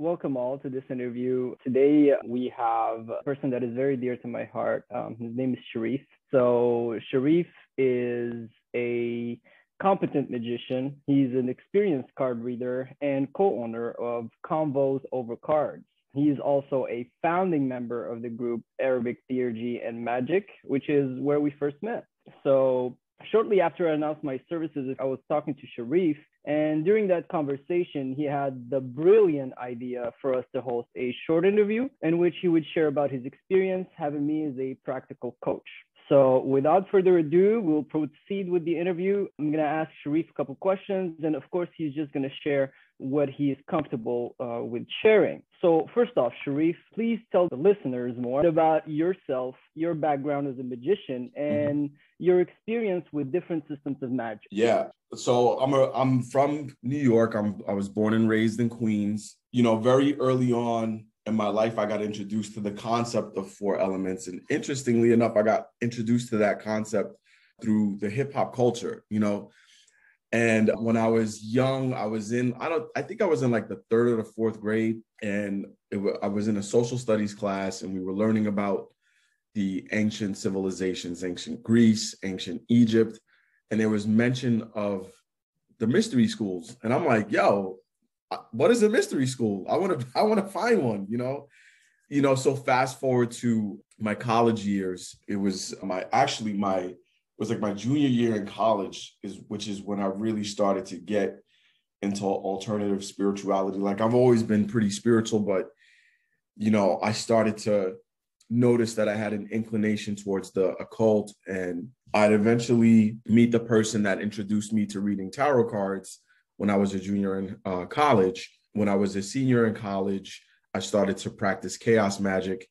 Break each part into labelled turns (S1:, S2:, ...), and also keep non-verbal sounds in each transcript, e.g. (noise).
S1: Welcome all to this interview. Today we have a person that is very dear to my heart. Um, his name is Shariyf. So Shariyf is a competent magician. He's an experienced card reader and co-owner of Convos Over Cards. He is also a founding member of the group Arabic Theurgy and Magic, which is where we first met. So shortly after I announced my services, I was talking to Shariyf and during that conversation, he had the brilliant idea for us to host a short interview in which he would share about his experience having me as a practical coach. So without further ado, we'll proceed with the interview. I'm going to ask Shariyf a couple questions, and of course, he's just going to share what he is comfortable uh, with sharing. So first off, Shariyf, please tell the listeners more about yourself, your background as a magician, mm-hmm. and mm-hmm. your experience with different systems of magic.
S2: Yeah. So I'm a I'm from New York. I'm I was born and raised in Queens. You know, very early on in my life, I got introduced to the concept of four elements. And interestingly enough, I got introduced to that concept through the hip hop culture. You know, and when I was young, I was in, I don't, I think I was in like the third or the fourth grade. And it, I was in a social studies class and we were learning about the ancient civilizations, ancient Greece, ancient Egypt. And there was mention of the mystery schools. And I'm like, yo, what is a mystery school? I want to, (laughs) I want to find one, you know? You know, so fast forward to my college years, it was my, actually my, was like my junior year in college is which is when I really started to get into alternative spirituality. Like I've always been pretty spiritual, but you know, I started to notice that I had an inclination towards the occult and I'd eventually meet the person that introduced me to reading tarot cards when I was a junior in uh, college. When I was a senior in college, I started to practice chaos magic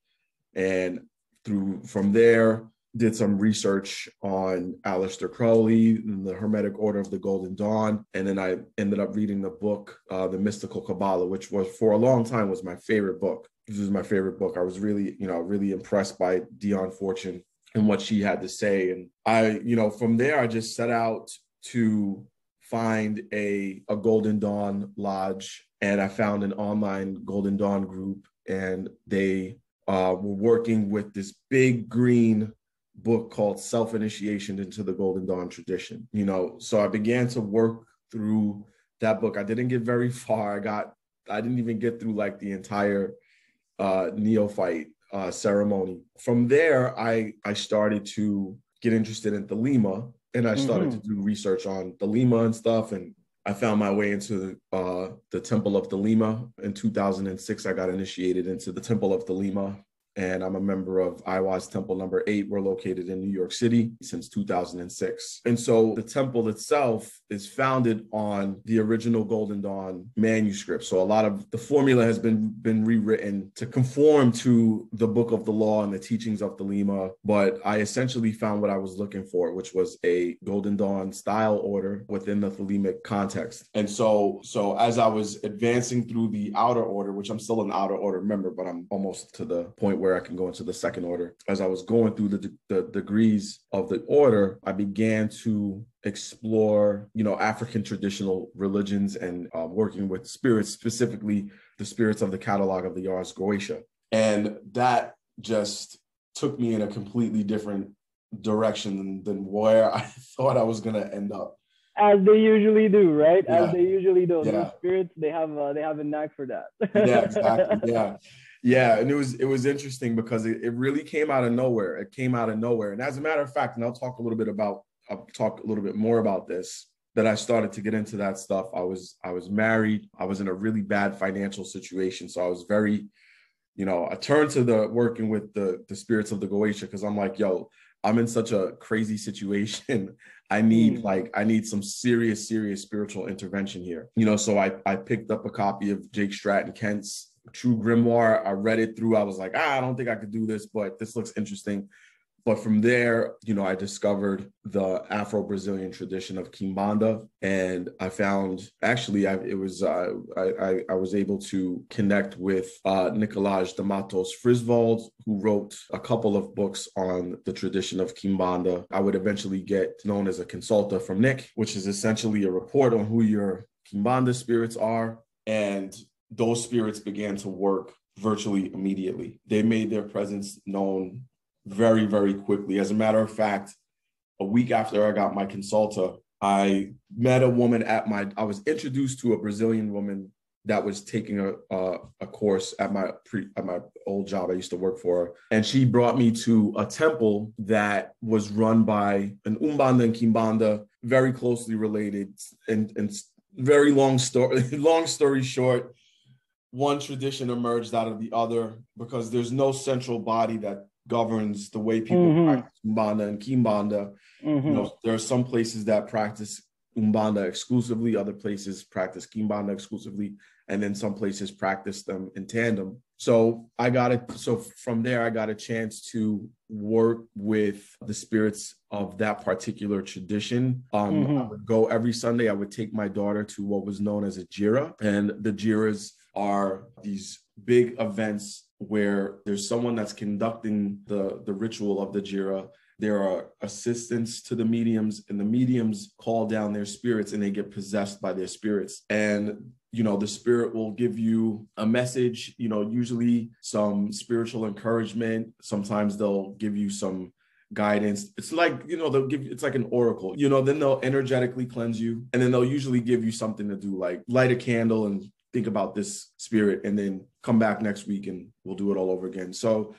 S2: and through from there did some research on Aleister Crowley and the Hermetic Order of the Golden Dawn, and then I ended up reading the book, uh, The Mystical Kabbalah, which was for a long time was my favorite book. This is my favorite book. I was really, you know, really impressed by Dion Fortune and what she had to say, and I, you know, from there I just set out to find a a Golden Dawn lodge, and I found an online Golden Dawn group, and they uh, were working with this big green book called Self Initiation into the Golden Dawn Tradition. You know, so I began to work through that book. I didn't get very far. I got, I didn't even get through like the entire uh, neophyte uh, ceremony. From there, I I started to get interested in Thelema, and I started mm-hmm. to do research on Thelema and stuff. And I found my way into uh, the Temple of Thelema in 2006. I got initiated into the Temple of Thelema and I'm a member of Aiwass Temple number eight. We're located in New York City since 2006. And so the temple itself is founded on the original Golden Dawn manuscript. So a lot of the formula has been, been rewritten to conform to the book of the law and the teachings of Thelema. But I essentially found what I was looking for, which was a Golden Dawn style order within the Thelemic context. And so, so as I was advancing through the outer order, which I'm still an outer order member, but I'm almost to the point where I can go into the second order. As I was going through the, the degrees of the order, I began to explore, you know, African traditional religions and um, working with spirits, specifically the spirits of the catalog of the Ars Goetia. And that just took me in a completely different direction than, than where I (laughs) thought I was going to end up
S1: as they usually do, right? Yeah. As they usually do. Yeah. Those spirits, they have uh, they have a knack for that.
S2: yeah, exactly. Yeah, (laughs) yeah, and it was it was interesting because it, it really came out of nowhere. It came out of nowhere. And as a matter of fact, and I'll talk a little bit about I'll talk a little bit more about this that I started to get into that stuff. I was I was married. I was in a really bad financial situation, so I was very, you know, I turned to the working with the the spirits of the Goetia because I'm like, yo, I'm in such a crazy situation. (laughs) I need mm. like I need some serious serious spiritual intervention here. You know, so I I picked up a copy of Jake Stratton Kent's True Grimoire. I read it through. I was like, ah, I don't think I could do this, but this looks interesting. But from there, you know, I discovered the Afro Brazilian tradition of Kimbanda, and I found actually I, it was uh, I, I, I was able to connect with uh, Nicholaj de Mattos Frisvold, who wrote a couple of books on the tradition of Kimbanda. I would eventually get known as a consulta from Nick, which is essentially a report on who your Kimbanda spirits are and those spirits began to work virtually immediately. They made their presence known very, very quickly. As a matter of fact, a week after I got my consulta, I met a woman at my, I was introduced to a Brazilian woman that was taking a, a, a course at my pre, at my old job I used to work for, and she brought me to a temple that was run by an Umbanda and Kimbanda, very closely related, and and very long story. (laughs) long story short, one tradition emerged out of the other because there's no central body that governs the way people mm-hmm. practice Umbanda and Kimbanda. Mm-hmm. You know, there are some places that practice Umbanda exclusively, other places practice Kimbanda exclusively, and then some places practice them in tandem. So I got it. So from there, I got a chance to work with the spirits of that particular tradition. Um, mm-hmm. I would go every Sunday. I would take my daughter to what was known as a gira, and the giras are these big events where there's someone that's conducting the the ritual of the gira. There are assistants to the mediums and the mediums call down their spirits and they get possessed by their spirits. And you know the spirit will give you a message you know usually some spiritual encouragement. Sometimes they'll give you some guidance. It's like you know they'll give you it's like an oracle. You know then they'll energetically cleanse you and then they'll usually give you something to do like light a candle and think about this spirit and then come back next week and we'll do it all over again so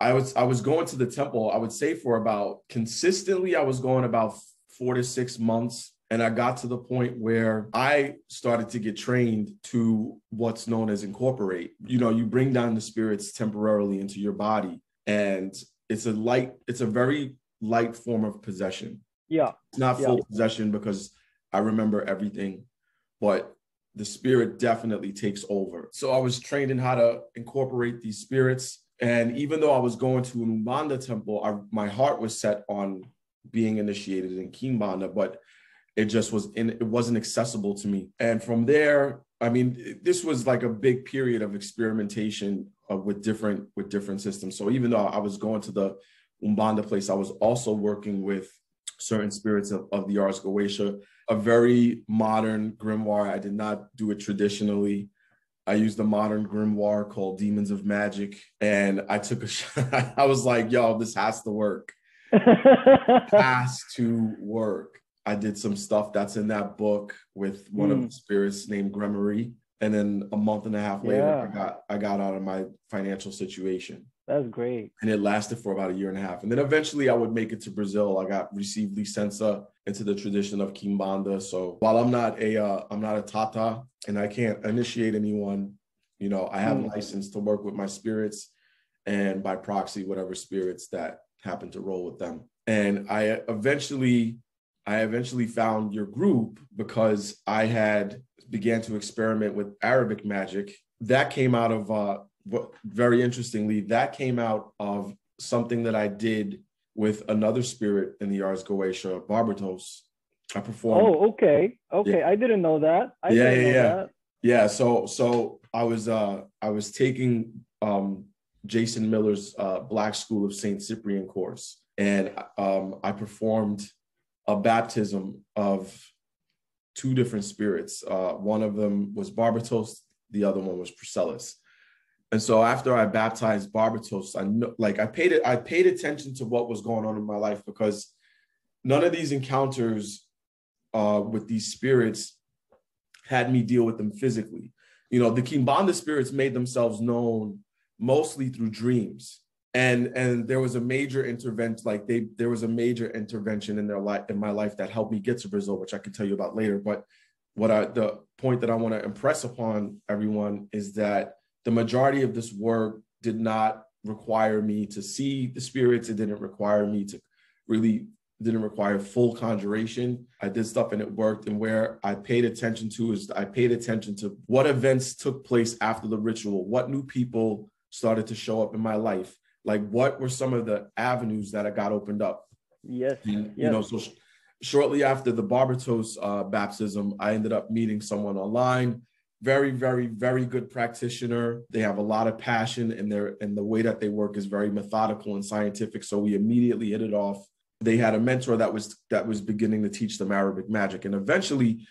S2: I was I was going to the temple. I would say for about consistently, I was going about four to six months. And I got to the point where I started to get trained to what's known as incorporate. You know, you bring down the spirits temporarily into your body. And it's a light, it's a very light form of possession.
S1: Yeah.
S2: It's not full yeah. possession because I remember everything, but the spirit definitely takes over. So I was trained in how to incorporate these spirits and even though I was going to an Umbanda temple, I, my heart was set on being initiated in Kimbanda, but it just was in, it wasn't accessible to me. And from there, I mean, this was like a big period of experimentation uh, with different with different systems. So even though I was going to the Umbanda place, I was also working with certain spirits of, of the Ars Goetia, a very modern grimoire. I did not do it traditionally. I used a modern grimoire called Demons of Magic, and I took a (laughs) shot. I was like, "Yo, this has to work. (laughs) has to work." I did some stuff that's in that book with one mm. of hmm. the spirits named Gremory, and then a month and a half later, yeah. I got I got out of my financial situation.
S1: That's great.
S2: And it lasted for about a year and a half. And then eventually I would make it to Brazil. I got received licença into the tradition of Kimbanda. So while I'm not a uh, I'm not a Tata and I can't initiate anyone, you know, I have mm. license to work with my spirits and by proxy, whatever spirits that happen to roll with them. And I eventually I eventually found your group because I had began to experiment with Arabic magic. That came out of uh, very interestingly, that came out of something that I did with another spirit in the Ars Goetia, Barbatos. I performed.
S1: Oh, okay, okay. Yeah. I didn't know that. I
S2: yeah, yeah, yeah. That. Yeah. So, so I was, uh, I was taking um, Jason Miller's uh, Black School of Saint Cyprian course, and um, I performed a baptism of two different spirits. Uh, one of them was Barbatos, the other one was Priscillus. And so after I baptized Barbatos, I know, like I paid it, I paid attention to what was going on in my life because none of these encounters uh, with these spirits had me deal with them physically. You know, the Kimbanda spirits made themselves known mostly through dreams. And and there was a major intervention, like they there was a major intervention in their life in my life that helped me get to Brazil, which I can tell you about later. But what I the point that I want to impress upon everyone is that the majority of this work did not require me to see the spirits. It didn't require me to really didn't require full conjuration. I did stuff and it worked. And where I paid attention to is I paid attention to what events took place after the ritual, what new people started to show up in my life, like what were some of the avenues that I got opened up.
S1: Yes.
S2: And, yes. You know, so sh- shortly after the Barbatos uh, baptism, I ended up meeting someone online very very very good practitioner they have a lot of passion and their and the way that they work is very methodical and scientific so we immediately hit it off they had a mentor that was that was beginning to teach them arabic magic and eventually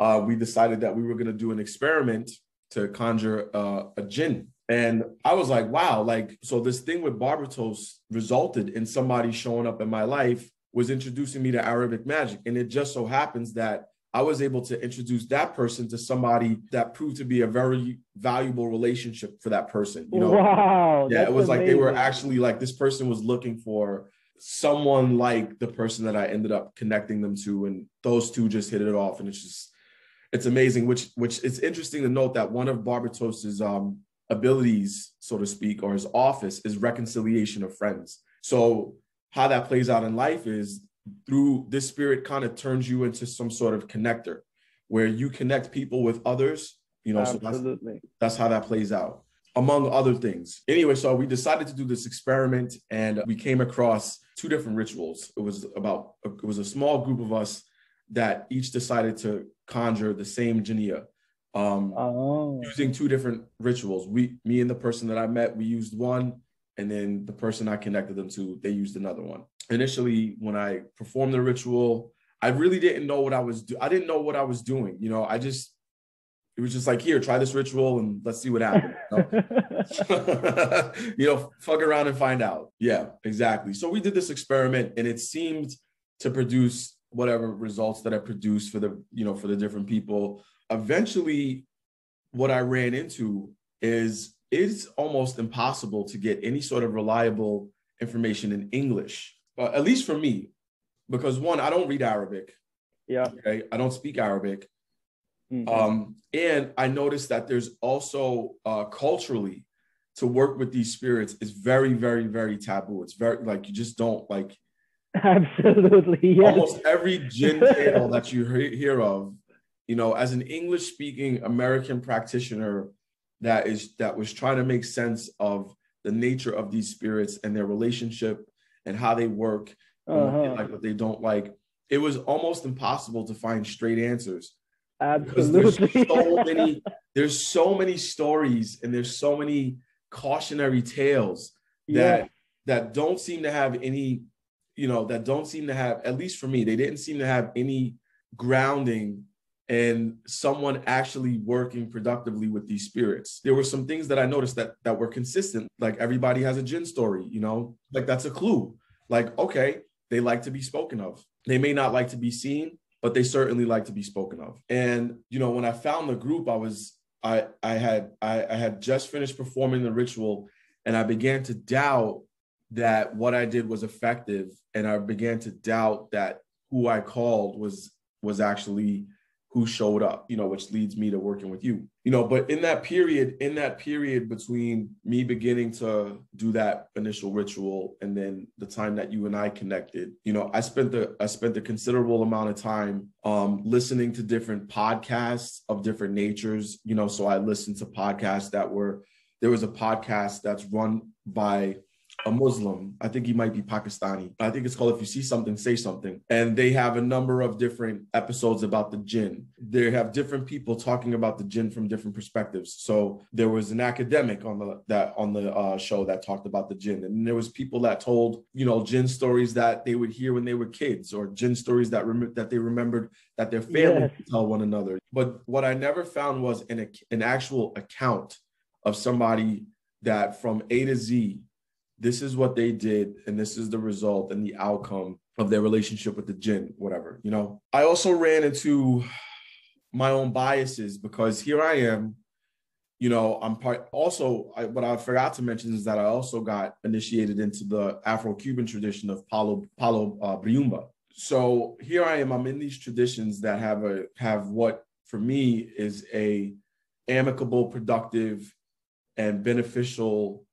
S2: uh, we decided that we were going to do an experiment to conjure uh, a jinn. And I was like, wow, like, so this thing with Barbatos resulted in somebody showing up in my life, was introducing me to Arabic magic. And it just so happens that I was able to introduce that person to somebody that proved to be a very valuable relationship for that person. You know,
S1: wow.
S2: Yeah, it was amazing. like they were actually like this person was looking for someone like the person that I ended up connecting them to, and those two just hit it off. And it's just it's amazing. Which which it's interesting to note that one of Barbatos's um abilities, so to speak, or his office is reconciliation of friends. So how that plays out in life is through this spirit kind of turns you into some sort of connector where you connect people with others you know
S1: Absolutely.
S2: so that's, that's how that plays out among other things anyway so we decided to do this experiment and we came across two different rituals it was about it was a small group of us that each decided to conjure the same jinnia um,
S1: oh.
S2: using two different rituals we me and the person that i met we used one and then the person i connected them to they used another one initially when I performed the ritual, I really didn't know what I was do- I didn't know what I was doing. You know, I just it was just like here, try this ritual and let's see what happens. You know? (laughs) (laughs) you know, fuck around and find out. Yeah, exactly. So we did this experiment and it seemed to produce whatever results that I produced for the, you know, for the different people. Eventually, what I ran into is it's almost impossible to get any sort of reliable information in English uh, at least for me, because one, I don't read Arabic.
S1: Yeah.
S2: Okay. I don't speak Arabic.
S1: Mm-hmm.
S2: Um, and I noticed that there's also uh, culturally to work with these spirits is very, very, very taboo. It's very like you just don't like. (laughs)
S1: Absolutely. Yes.
S2: Almost every jinn (laughs) tale that you hear of, you know, as an English speaking American practitioner that is that was trying to make sense of the nature of these spirits and their relationship and how they work, uh-huh. what they like, what they don't like. It was almost impossible to find straight answers.
S1: Absolutely.
S2: There's so (laughs) many, there's so many stories and there's so many cautionary tales that yeah. that don't seem to have any, you know, that don't seem to have, at least for me, they didn't seem to have any grounding and someone actually working productively with these spirits. There were some things that I noticed that that were consistent. Like everybody has a jinn story, you know, like that's a clue. Like, okay, they like to be spoken of. They may not like to be seen, but they certainly like to be spoken of. And you know, when I found the group, I was I I had I, I had just finished performing the ritual and I began to doubt that what I did was effective. And I began to doubt that who I called was was actually who showed up, you know, which leads me to working with you. You know, but in that period, in that period between me beginning to do that initial ritual and then the time that you and I connected, you know, I spent the I spent a considerable amount of time um listening to different podcasts of different natures, you know, so I listened to podcasts that were there was a podcast that's run by a Muslim. I think he might be Pakistani. I think it's called If You See Something, Say Something. And they have a number of different episodes about the jinn. They have different people talking about the jinn from different perspectives. So there was an academic on the that on the uh, show that talked about the jinn, and there was people that told you know jinn stories that they would hear when they were kids, or jinn stories that rem- that they remembered that their family yes. tell one another. But what I never found was an an actual account of somebody that from A to Z this is what they did and this is the result and the outcome of their relationship with the jinn whatever you know? I also ran into my own biases because here i am you know i'm part also I, what i forgot to mention is that i also got initiated into the afro-cuban tradition of palo palo uh, briumba so here i am i'm in these traditions that have a have what for me is a amicable productive and beneficial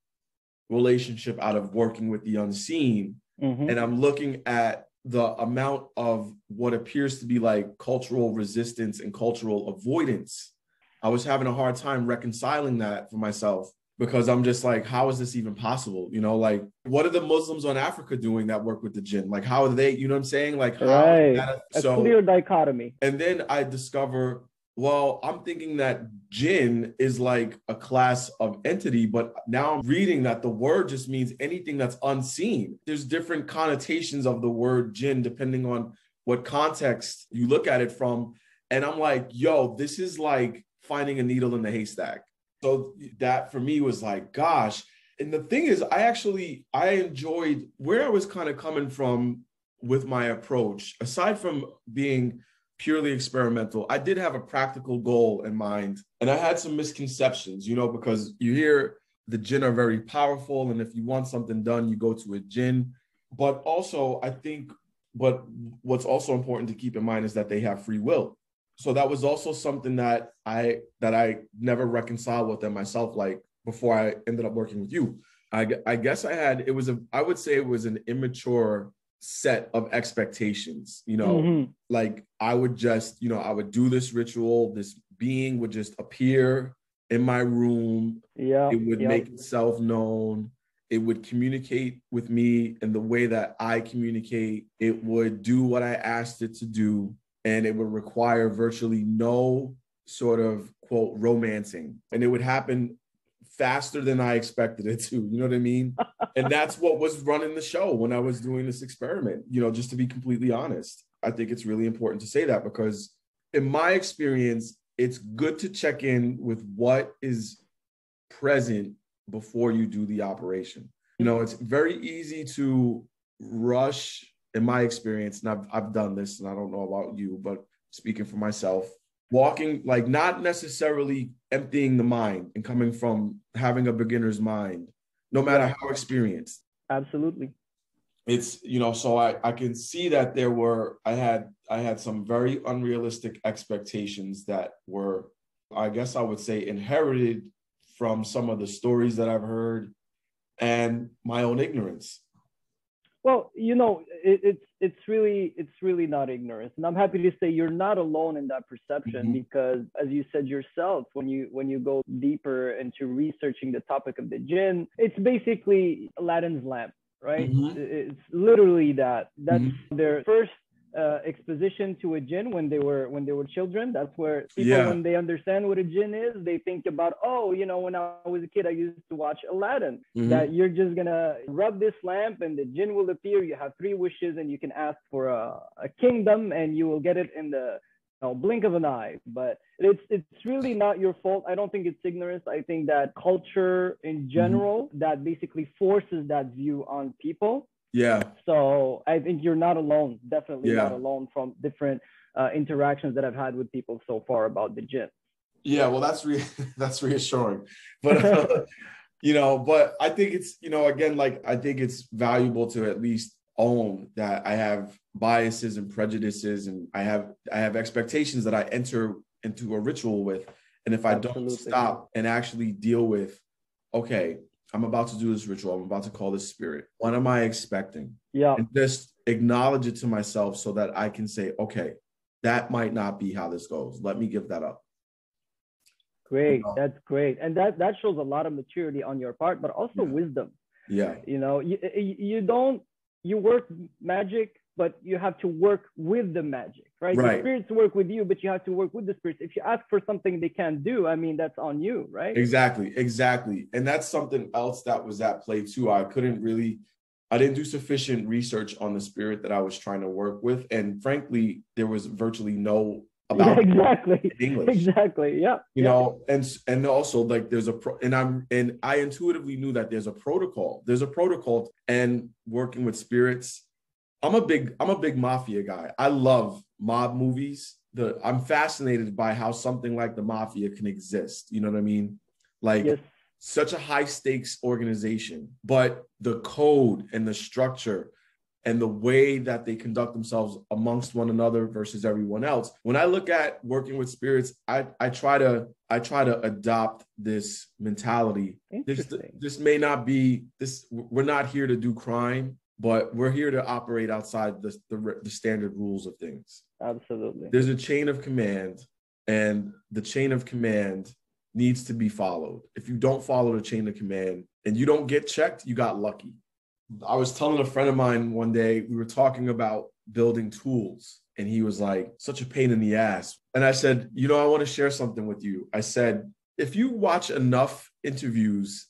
S2: relationship out of working with the unseen. Mm-hmm. And I'm looking at the amount of what appears to be like cultural resistance and cultural avoidance. I was having a hard time reconciling that for myself because I'm just like, how is this even possible? You know, like, what are the Muslims on Africa doing that work with the jinn? Like, how are they, you know what I'm saying? Like, how
S1: right. That, so, a clear dichotomy.
S2: And then I discover well, I'm thinking that jinn is like a class of entity, but now I'm reading that the word just means anything that's unseen. There's different connotations of the word jinn depending on what context you look at it from. And I'm like, yo, this is like finding a needle in the haystack. So that for me was like, gosh. And the thing is, I actually I enjoyed where I was kind of coming from with my approach. Aside from being purely experimental, I did have a practical goal in mind, and I had some misconceptions, you know, because you hear the jinn are very powerful, and if you want something done, you go to a jinn. But also, I think, but what's also important to keep in mind is that they have free will so that was also something that I that I never reconciled with them myself. Like before I ended up working with you, I, I guess I had it was a I would say it was an immature set of expectations. You know, mm-hmm. like I would just you know I would do this ritual. This being would just appear in my room.
S1: Yeah,
S2: it would make itself known. It would communicate with me in the way that I communicate. It would do what I asked it to do and it would require virtually no sort of quote romancing and it would happen faster than i expected it to you know what i mean? (laughs) And that's what was running the show when i was doing this experiment you know just to be completely honest. I think it's really important to say that because in my experience it's good to check in with what is present before you do the operation. You know it's very easy to rush in my experience, and I've, I've done this, and I don't know about you, but speaking for myself, walking like not necessarily emptying the mind and coming from having a beginner's mind, no matter how experienced.
S1: Absolutely.
S2: It's you know, so I I can see that there were I had I had some very unrealistic expectations that were, I guess I would say, inherited from some of the stories that I've heard and my own ignorance
S1: well, you know, it, it's it's really it's really not ignorance, and I'm happy to say you're not alone in that perception mm-hmm. because, as you said yourself, when you when you go deeper into researching the topic of the jinn, it's basically Aladdin's lamp, right? Mm-hmm. It's literally that. That's mm-hmm. their first uh, exposition to a jinn when they were when they were children. That's where people, yeah. when they understand what a jinn is, they think about, oh, you know, when I was a kid, I used to watch Aladdin. Mm-hmm. That you're just gonna rub this lamp and the jinn will appear. You have three wishes and you can ask for a, a kingdom and you will get it in the you know, blink of an eye. But it's it's really not your fault. I don't think it's ignorance. I think that culture in mm-hmm. general mm-hmm. that basically forces that view on people
S2: yeah.
S1: So I think you're not alone. Definitely yeah. not alone from different uh, interactions that I've had with people so far about the jinn.
S2: Yeah, well, that's re- (laughs) that's reassuring, but uh, (laughs) you know, but I think it's you know again like I think it's valuable to at least own that I have biases and prejudices and I have I have expectations that I enter into a ritual with, and if I Absolutely. don't stop and actually deal with, okay, I'm about to do this ritual. I'm about to call this spirit. What am I expecting?
S1: Yeah.
S2: And just acknowledge it to myself so that I can say, okay, that might not be how this goes. Let me give that up.
S1: Great. You know? That's great. And that that shows a lot of maturity on your part, but also yeah. wisdom.
S2: Yeah.
S1: You know, you, you don't you work magic but you have to work with the magic, right? right? The spirits work with you, but you have to work with the spirits. If you ask for something they can't do, I mean, that's on you, right?
S2: Exactly, exactly. And that's something else that was at play too. I couldn't really, I didn't do sufficient research on the spirit that I was trying to work with. And frankly, there was virtually no about
S1: yeah, (laughs) exactly English. Exactly. Yeah.
S2: You
S1: yeah.
S2: know, and and also like there's a pro and I'm and I intuitively knew that there's a protocol. There's a protocol and working with spirits I'm a big I'm a big mafia guy. I love mob movies. The I'm fascinated by how something like the mafia can exist. You know what I mean? Like yes. such a high stakes organization, but the code and the structure and the way that they conduct themselves amongst one another versus everyone else. When I look at working with spirits, I, I try to I try to adopt this mentality. This this may not be this. We're not here to do crime but we're here to operate outside the, the, the standard rules of things.
S1: Absolutely.
S2: There's a chain of command, and the chain of command needs to be followed. If you don't follow the chain of command and you don't get checked, you got lucky. I was telling a friend of mine one day, we were talking about building tools, and he was like, such a pain in the ass. And I said, You know, I want to share something with you. I said, if you watch enough interviews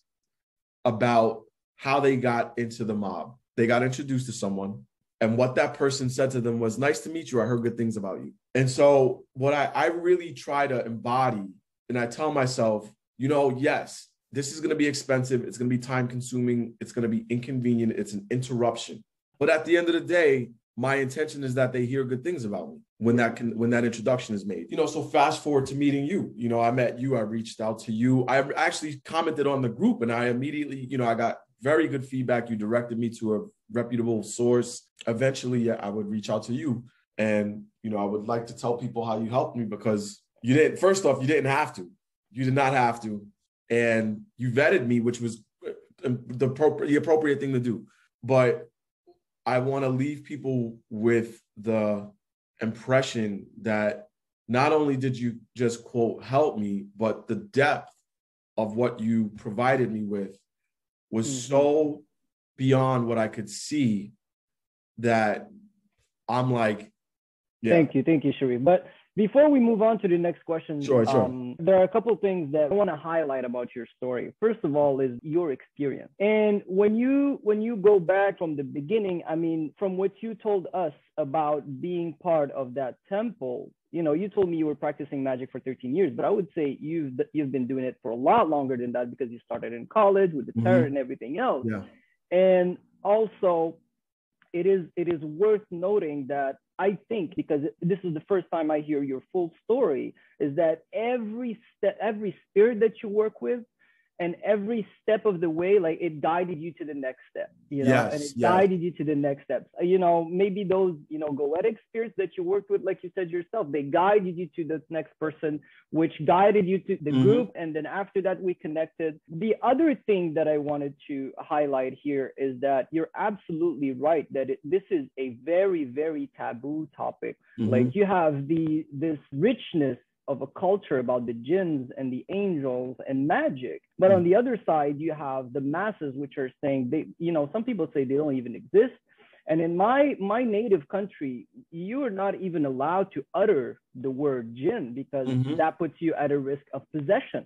S2: about how they got into the mob, they got introduced to someone and what that person said to them was nice to meet you i heard good things about you and so what i, I really try to embody and I tell myself, you know, yes, this is going to be expensive. It's going to be time consuming. It's going to be inconvenient. It's an interruption. But at the end of the day, my intention is that they hear good things about me when that can when that introduction is made you know so fast forward to meeting you you know i met you i reached out to you i actually commented on the group and i immediately you know i got very good feedback. You directed me to a reputable source. Eventually i would reach out to you. And you know i would like to tell people how you helped me because you didn't first off you didn't have to. You did not have to. And you vetted me which was uh, um, the appropriate the appropriate thing to do. But I want to leave people with the impression that not only did you just quote help me, but the depth of what you provided me with was mm-hmm. so beyond what I could see that I'm like,
S1: yeah. Thank you, thank you, Shariyf. But before we move on to the next question,
S2: sure, sure. Um,
S1: there are a couple of things that I want to highlight about your story. First of all, is your experience. And when you when you go back from the beginning, I mean, from what you told us about being part of that temple, you know, you told me you were practicing magic for 13 years, but I would say you've you've been doing it for a lot longer than that because you started in college with the tarot mm-hmm. and everything else.
S2: Yeah.
S1: And also, it is it is worth noting that I think because this is the first time I hear your full story, is that every step, every spirit that you work with, and every step of the way like it guided you to the next step you know
S2: yes,
S1: and it guided you to the next steps uh, you know maybe those you know goetic spirits that you worked with like you said yourself they guided you to the next person which guided you to the mm-hmm. group and then after that we connected the other thing that i wanted to highlight here is that you're absolutely right that it, this is a very very taboo topic mm-hmm. like you have the this richness of a culture about the jinns and the angels and magic. But on hmm. the other side, you have the masses, which are saying they, you know, some people say they don't even exist. And in my my native country, you are not even allowed to utter the word jinn because mm-hmm. that puts you at a risk of possession.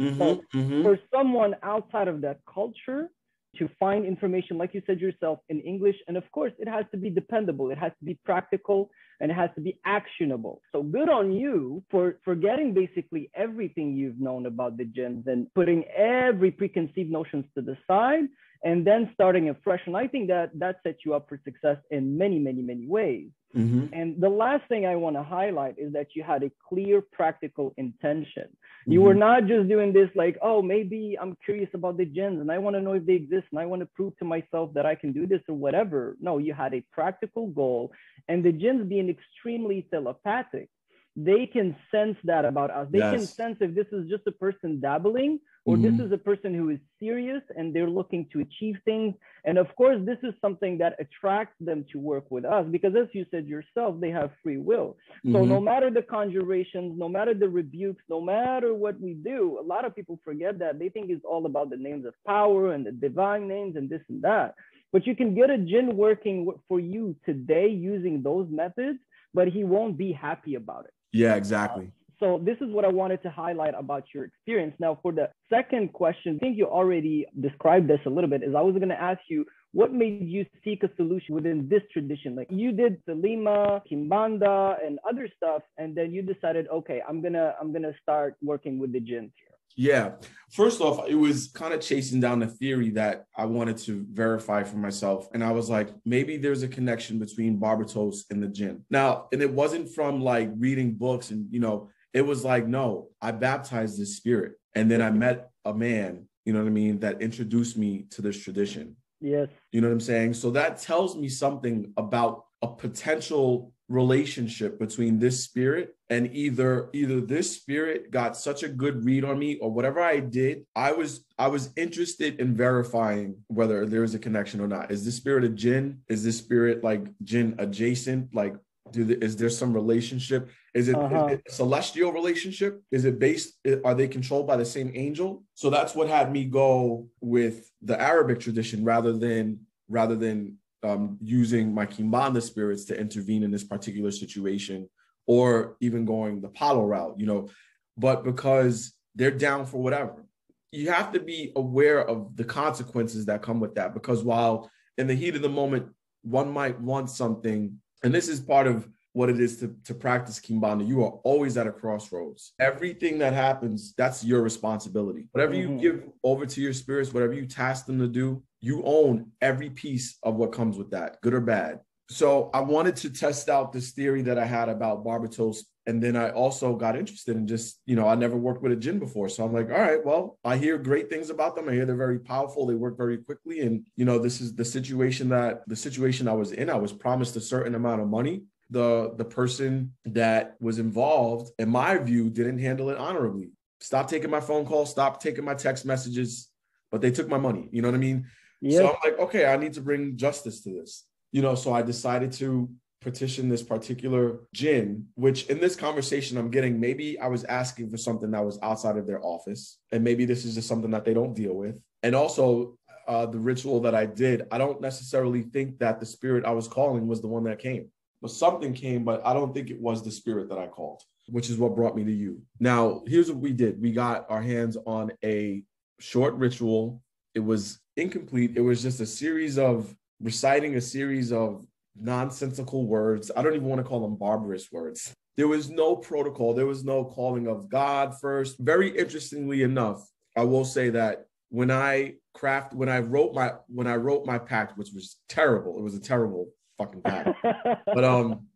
S1: Mm-hmm. So mm-hmm. for someone outside of that culture, to find information, like you said yourself, in English. And of course, it has to be dependable, it has to be practical, and it has to be actionable. So good on you for, for getting basically everything you've known about the jinns and putting every preconceived notions to the side and then starting afresh. And I think that that sets you up for success in many, many, many ways. Mm-hmm. And the last thing I want to highlight is that you had a clear, practical intention. Mm-hmm. You were not just doing this like, oh, maybe I'm curious about the jinns and I want to know if they exist and I want to prove to myself that I can do this or whatever. No, you had a practical goal. And the jinns being extremely telepathic, they can sense that about us. They yes. can sense if this is just a person dabbling or mm-hmm. this is a person who is serious and they're looking to achieve things. And of course, this is something that attracts them to work with us because, as you said yourself, they have free will. Mm-hmm. So, no matter the conjurations, no matter the rebukes, no matter what we do, a lot of people forget that they think it's all about the names of power and the divine names and this and that. But you can get a jinn working for you today using those methods, but he won't be happy about it.
S2: Yeah, exactly. Uh,
S1: so this is what I wanted to highlight about your experience. Now, for the second question, I think you already described this a little bit. Is I was going to ask you what made you seek a solution within this tradition? Like you did Thelema, Kimbanda, and other stuff, and then you decided, okay, I'm gonna I'm gonna start working with the jinns here.
S2: Yeah. First off, it was kind of chasing down the theory that I wanted to verify for myself. And I was like, maybe there's a connection between Barbatos and the jinn. Now, and it wasn't from like reading books and, you know, it was like, no, I baptized this spirit. And then I met a man, you know what I mean, that introduced me to this tradition.
S1: Yes.
S2: You know what I'm saying? So that tells me something about a potential relationship between this spirit and either either this spirit got such a good read on me or whatever I did I was I was interested in verifying whether there is a connection or not. Is this spirit a jinn? Is this spirit like jinn adjacent? Like do the, is there some relationship? Is it, uh-huh. is it celestial relationship? Is it based are they controlled by the same angel? So that's what had me go with the arabic tradition rather than rather than um, using my kimbanda spirits to intervene in this particular situation or even going the palo route you know but because they're down for whatever you have to be aware of the consequences that come with that because while in the heat of the moment one might want something and this is part of what it is to, to practice Kimbanda, you are always at a crossroads. Everything that happens, that's your responsibility. Whatever mm-hmm. you give over to your spirits, whatever you task them to do, you own every piece of what comes with that, good or bad. So I wanted to test out this theory that I had about Barbatos. And then I also got interested in just, you know, I never worked with a jinn before. So I'm like, all right, well, I hear great things about them. I hear they're very powerful. They work very quickly. And, you know, this is the situation that the situation I was in. I was promised a certain amount of money the the person that was involved, in my view, didn't handle it honorably. Stop taking my phone calls, stop taking my text messages, but they took my money. You know what I mean? Yeah. So I'm like, okay, I need to bring justice to this. You know, so I decided to petition this particular jinn, which in this conversation I'm getting, maybe I was asking for something that was outside of their office, and maybe this is just something that they don't deal with. And also, uh, the ritual that I did, I don't necessarily think that the spirit I was calling was the one that came but something came, but I don't think it was the spirit that I called, which is what brought me to you. Now, here's what we did we got our hands on a short ritual. It was incomplete, it was just a series of reciting a series of nonsensical words. I don't even want to call them barbarous words. There was no protocol, there was no calling of God first. Very interestingly enough, I will say that when I craft when I wrote my when I wrote my pact, which was terrible, it was a terrible fucking pact. (laughs) but um,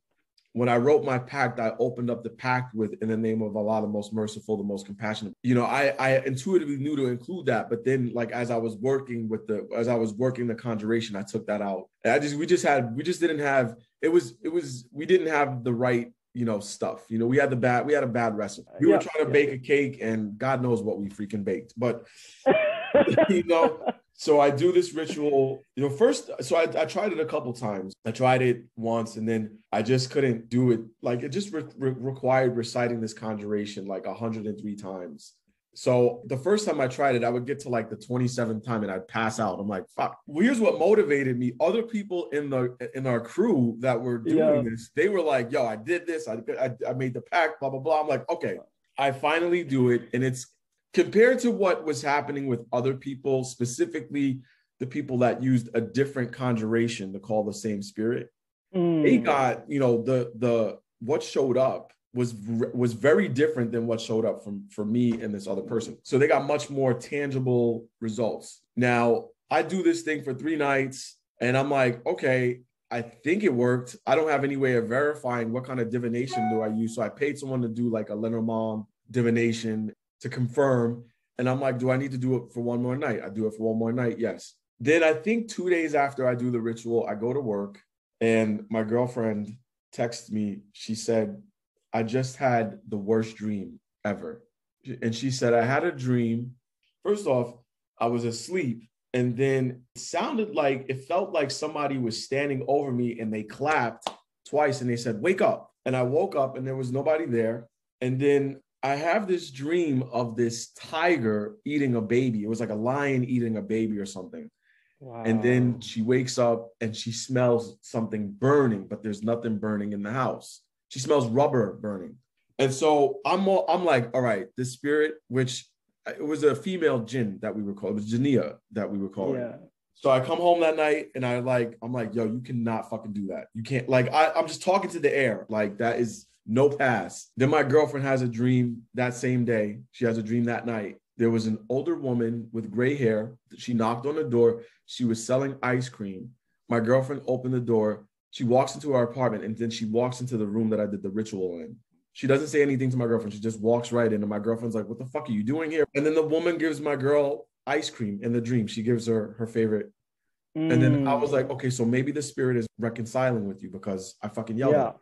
S2: when I wrote my pact, I opened up the pact with "In the name of Allah, the most merciful, the most compassionate." You know, I I intuitively knew to include that, but then like as I was working with the as I was working the conjuration, I took that out. And I just we just had we just didn't have it was it was we didn't have the right you know stuff. You know, we had the bad we had a bad recipe. We were trying to bake a cake, and God knows what we freaking baked, but (laughs) (laughs) you know so I do this ritual, you know, first, so I, I tried it a couple times. I tried it once and then I just couldn't do it. Like it just re- re- required reciting this conjuration like 103 times. So the first time I tried it, I would get to like the 27th time and I'd pass out. I'm like, fuck. Well, here's what motivated me. Other people in the in our crew that were doing yeah. this, they were like, yo, I did this. I, I, I made the pact, blah, blah, blah. I'm like, okay, I finally do it. And it's compared to what was happening with other people, specifically the people that used a different conjuration to call the same spirit, mm. they got you know the the what showed up was was very different than what showed up from for me and this other person. So they got much more tangible results. Now I do this thing for three nights, and I'm like, okay, I think it worked. I don't have any way of verifying what kind of divination do I use. So I paid someone to do like a Lenormand divination to confirm. And I'm like, do I need to do it for one more night? I do it for one more night. Yes. Then I think two days after I do the ritual, I go to work and my girlfriend texts me. She said, I just had the worst dream ever. And she said, I had a dream. First off, I was asleep. And then it sounded like it felt like somebody was standing over me and they clapped twice and they said, Wake up. And I woke up and there was nobody there. And then I have this dream of this tiger eating a baby. It was like a lion eating a baby or something. Wow. And then she wakes up and she smells something burning, but there's nothing burning in the house. She smells rubber burning. And so I'm all, I'm like, all right, this spirit, which it was a female jinn that we were calling, it was Jania that we were calling. Yeah. So I come home that night and I like, I'm like, yo, you cannot fucking do that. You can't like I, I'm just talking to the air. Like that is no pass. Then my girlfriend has a dream that same day. She has a dream that night. There was an older woman with gray hair. She knocked on the door. She was selling ice cream. My girlfriend opened the door. She walks into our apartment and then she walks into the room that I did the ritual in. She doesn't say anything to my girlfriend. She just walks right in. And my girlfriend's like, What the fuck are you doing here? And then the woman gives my girl ice cream in the dream. She gives her her favorite. And then I was like, Okay, so maybe the spirit is reconciling with you because I fucking yelled yeah.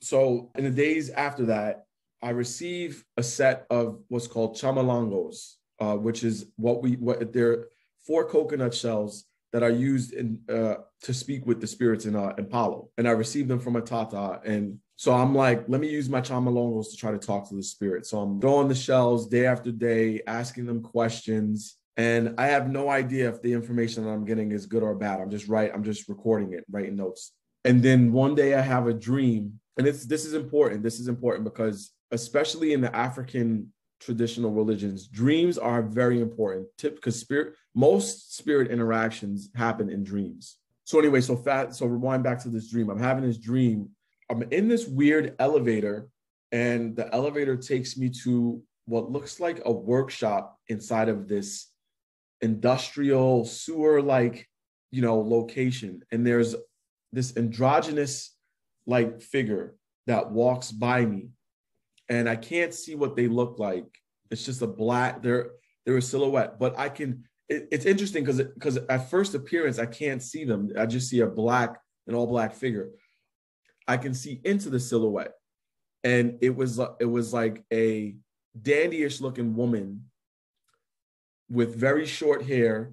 S2: So in the days after that, I receive a set of what's called chamalongos, uh, which is what we what they're four coconut shells that are used in uh, to speak with the spirits in uh, in Palo. And I received them from a Tata. And so I'm like, let me use my chamalongos to try to talk to the spirit. So I'm throwing the shells day after day, asking them questions. And I have no idea if the information that I'm getting is good or bad. I'm just right. I'm just recording it, writing notes. And then one day I have a dream and it's this is important. This is important because especially in the African traditional religions, dreams are very important. Tip because spirit most spirit interactions happen in dreams. So anyway, so fat. So rewind back to this dream. I'm having this dream, I'm in this weird elevator, and the elevator takes me to what looks like a workshop inside of this industrial sewer like you know location and there's this androgynous like figure that walks by me. And i can't see what they look like. It's just a black they're they're a silhouette but i can it, it's interesting because because at first appearance i can't see them. I just see a black an all black figure. I can see into the silhouette. And it was it was like a dandyish looking woman with very short hair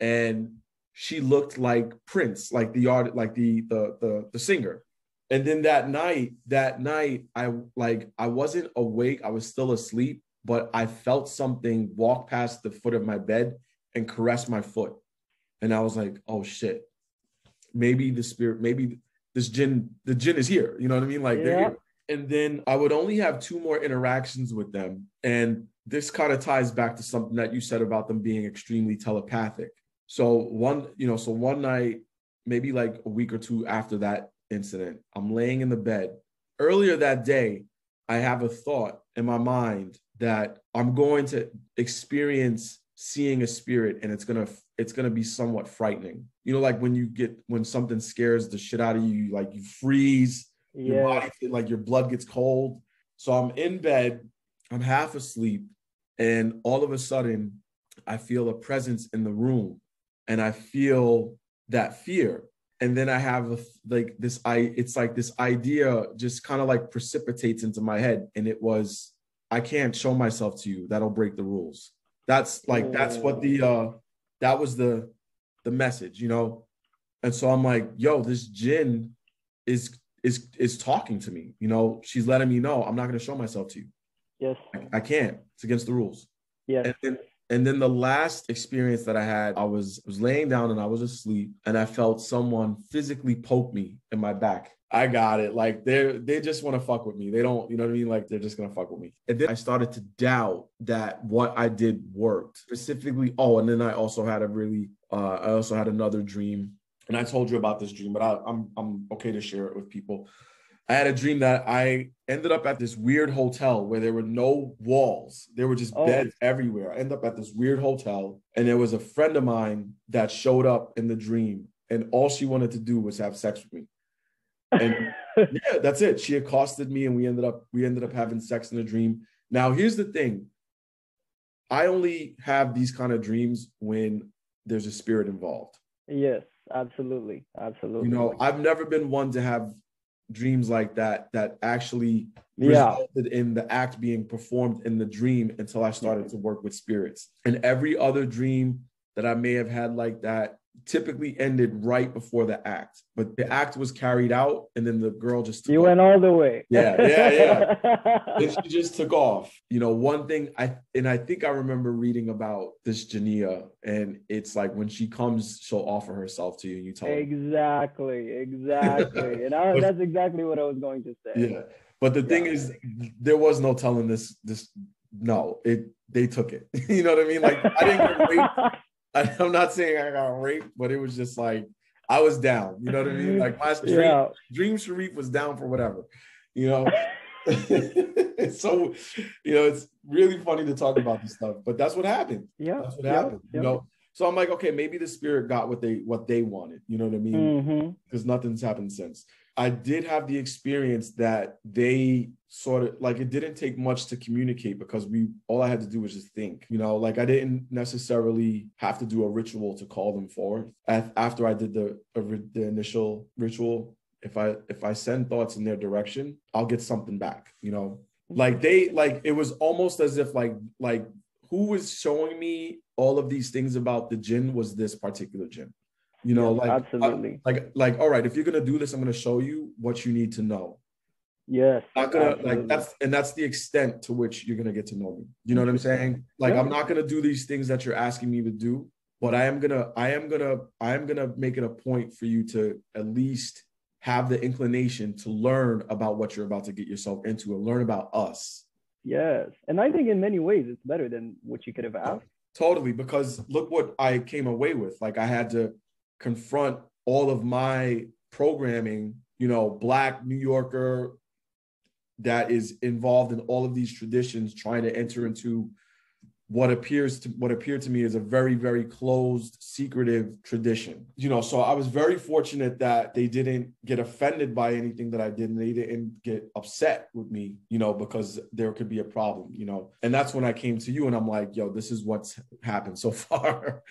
S2: and she looked like Prince, like the art, like the, the the the singer. And then that night, that night, I like I wasn't awake. I was still asleep, but I felt something walk past the foot of my bed and caress my foot. And I was like, oh shit. Maybe the spirit, maybe this jinn, the jinn is here. You know what I mean? Like yeah. they're here. And then I would only have two more interactions with them. And this kind of ties back to something that you said about them being extremely telepathic. So one, you know, so one night, maybe like a week or two after that incident, I'm laying in the bed. Earlier that day, I have a thought in my mind that I'm going to experience seeing a spirit and it's going to it's going to be somewhat frightening. You know like when you get when something scares the shit out of you, like you freeze, yeah. your body like your blood gets cold. So I'm in bed, I'm half asleep and all of a sudden I feel a presence in the room and I feel that fear. And then I have a, like this, I it's like this idea just kind of like precipitates into my head, and it was, I can't show myself to you. That'll break the rules. That's like that's what the uh that was the the message, you know. And so I'm like, yo, this jinn is is is talking to me. You know, she's letting me know I'm not going to show myself to you.
S1: Yes.
S2: I, I can't. It's against the rules.
S1: Yeah.
S2: And then and then the last experience that I had, I was was laying down and I was asleep, and I felt someone physically poke me in my back. I got it. Like they they just want to fuck with me. They don't, you know what I mean? Like they're just gonna fuck with me. And then I started to doubt that what I did worked. Specifically, oh, and then I also had a really, uh, I also had another dream, and I told you about this dream, but I, I'm I'm okay to share it with people. I had a dream that I ended up at this weird hotel where there were no walls. There were just oh. beds everywhere. I ended up at this weird hotel, and there was a friend of mine that showed up in the dream, and all she wanted to do was have sex with me. And (laughs) yeah, that's it. She accosted me, and we ended up we ended up having sex in a dream. Now, here's the thing. I only have these kind of dreams when there's a spirit involved.
S1: Yes, absolutely. Absolutely.
S2: You know, I've never been one to have dreams like that that actually yeah. resulted in the act being performed in the dream until I started to work with spirits. And every other dream that I may have had like that typically ended right before the act, but the act was carried out, and then the girl just
S1: you off. went all the way.
S2: Yeah, yeah, yeah. (laughs) and she just took off. You know, one thing I and I think I remember reading about this Jania, and it's like when she comes, she'll offer herself to you, and you tell
S1: exactly, her. exactly, and I, (laughs) that's exactly what I was going to say.
S2: Yeah, but the yeah. thing is, there was no telling this. This no, it they took it. (laughs) you know what I mean? Like I didn't get (laughs) raped. I'm not saying I got raped, but it was just like I was down. You know what I mean? Like my dream, yeah. dream Shariyf was down for whatever. You know. (laughs) so, you know, it's really funny to talk about this stuff, but that's what happened.
S1: Yeah,
S2: that's what happened. You know. So I'm like, okay, maybe the spirit got what they what they wanted. You know what I mean? Because mm-hmm. nothing's happened since. I did have the experience that they sort of like it didn't take much to communicate because we all I had to do was just think, you know, like I didn't necessarily have to do a ritual to call them forth. After I did the the initial ritual, if I if I send thoughts in their direction, I'll get something back, you know. Like they like it was almost as if like like who was showing me all of these things about the jinn was this particular jinn you know
S1: like
S2: absolutely. like like all right if you're gonna do this i'm gonna show you what you need to know.
S1: Yes
S2: not gonna absolutely. like that's and that's the extent to which you're gonna get to know me. You know what i'm saying? Like yeah. i'm not gonna do these things that you're asking me to do but i am gonna i am gonna i am gonna make it a point for you to at least have the inclination to learn about what you're about to get yourself into and learn about us.
S1: Yes and i think in many ways it's better than what you could have asked.
S2: totally because look what i came away with. Like i had to confront all of my programming you know, black New Yorker that is involved in all of these traditions trying to enter into what appears to what appeared to me is a very very closed secretive tradition. You know so i was very fortunate that they didn't get offended by anything that i did and they didn't get upset with me you know because there could be a problem you know. And that's when i came to you and i'm like yo this is what's happened so (laughs) far.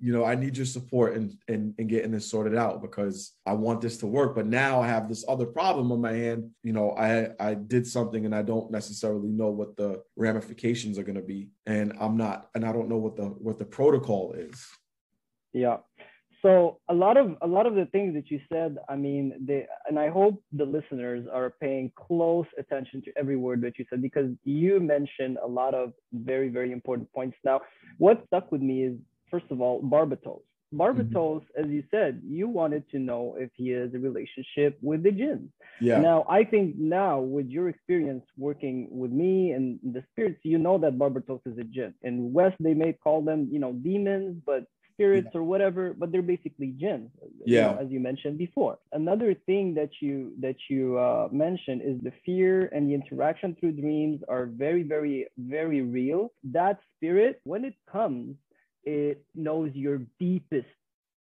S2: You know i need your support and and, in getting this sorted out because i want this to work. But now i have this other problem on my hand. You know i i did something and i don't necessarily know what the ramifications are going to be and I'm not, and I don't know what the what the protocol is.
S1: Yeah. So a lot of a lot of the things that you said, I mean, they and I hope the listeners are paying close attention to every word that you said because you mentioned a lot of very very important points. Now, what stuck with me is first of all Barbatos. Barbatos, mm-hmm. as you said, you wanted to know if he has a relationship with the jinn. Yeah. Now, I think now with your experience working with me and the spirits, you know that Barbatos is a jinn. In West, they may call them, you know, demons, but spirits yeah. or whatever, but they're basically jinn. Yeah. You know, as you mentioned before. Another thing that you that you uh, mentioned is the fear and the interaction through dreams are very, very, very real. That spirit, when it comes it knows your deepest,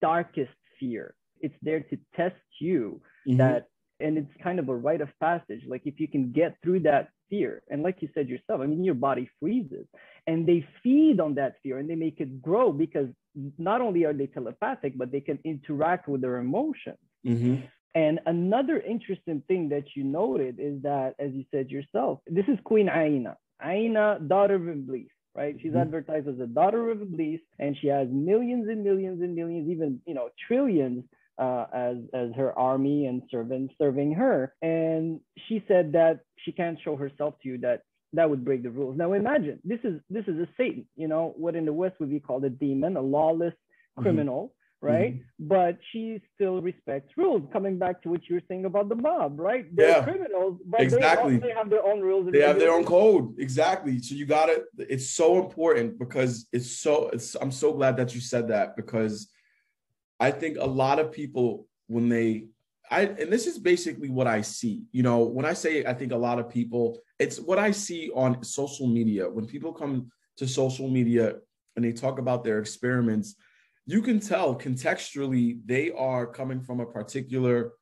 S1: darkest fear. It's there to test you mm-hmm. that, and it's kind of a rite of passage. Like if you can get through that fear, and like you said yourself, I mean, your body freezes and they feed on that fear and they make it grow because not only are they telepathic, but they can interact with their emotions. Mm-hmm. And another interesting thing that you noted is that, as you said yourself, this is Queen Aina. Aina, daughter of Iblis right? She's mm-hmm. advertised as the daughter of Iblis, and she has millions and millions and millions, even you know trillions uh, as as her army and servants serving her. And she said that she can't show herself to you that that would break the rules. Now imagine this is this is a Satan, you know, what in the West would be called a demon, a lawless mm-hmm. criminal right? Mm-hmm. But she still respects rules. Coming back to what you were saying about the mob, right? They're yeah. criminals, but exactly. they, they have their own rules.
S2: They have their own code. Exactly. So you got it. It's so important because it's so. It's. I'm so glad that you said that because I think a lot of people when they. I, and this is basically what I see. You know, when I say I think a lot of people, it's what I see on social media. When people come to social media and they talk about their experiments, you can tell contextually they are coming from a particular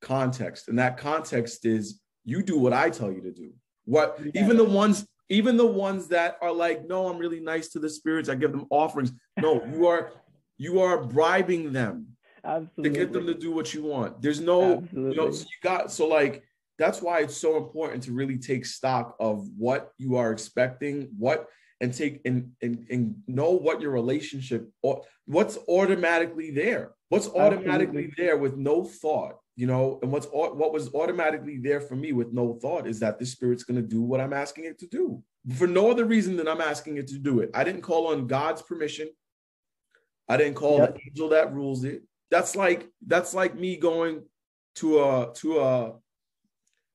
S2: context and that context is you do what i tell you to do what yeah. even the ones even the ones that are like no i'm really nice to the spirits i give them offerings no you are you are bribing them Absolutely. to get them to do what you want there's no Absolutely. you know so you got so like that's why it's so important to really take stock of what you are expecting what and take and, and and know what your relationship or what's automatically there. What's automatically Absolutely. there with no thought you know? And what's what was automatically there for me with no thought is that the spirit's going to do what i'm asking it to do. For no other reason than i'm asking it to do it. I didn't call on god's permission. I didn't call yep. the angel that rules it. That's like that's like me going to a to a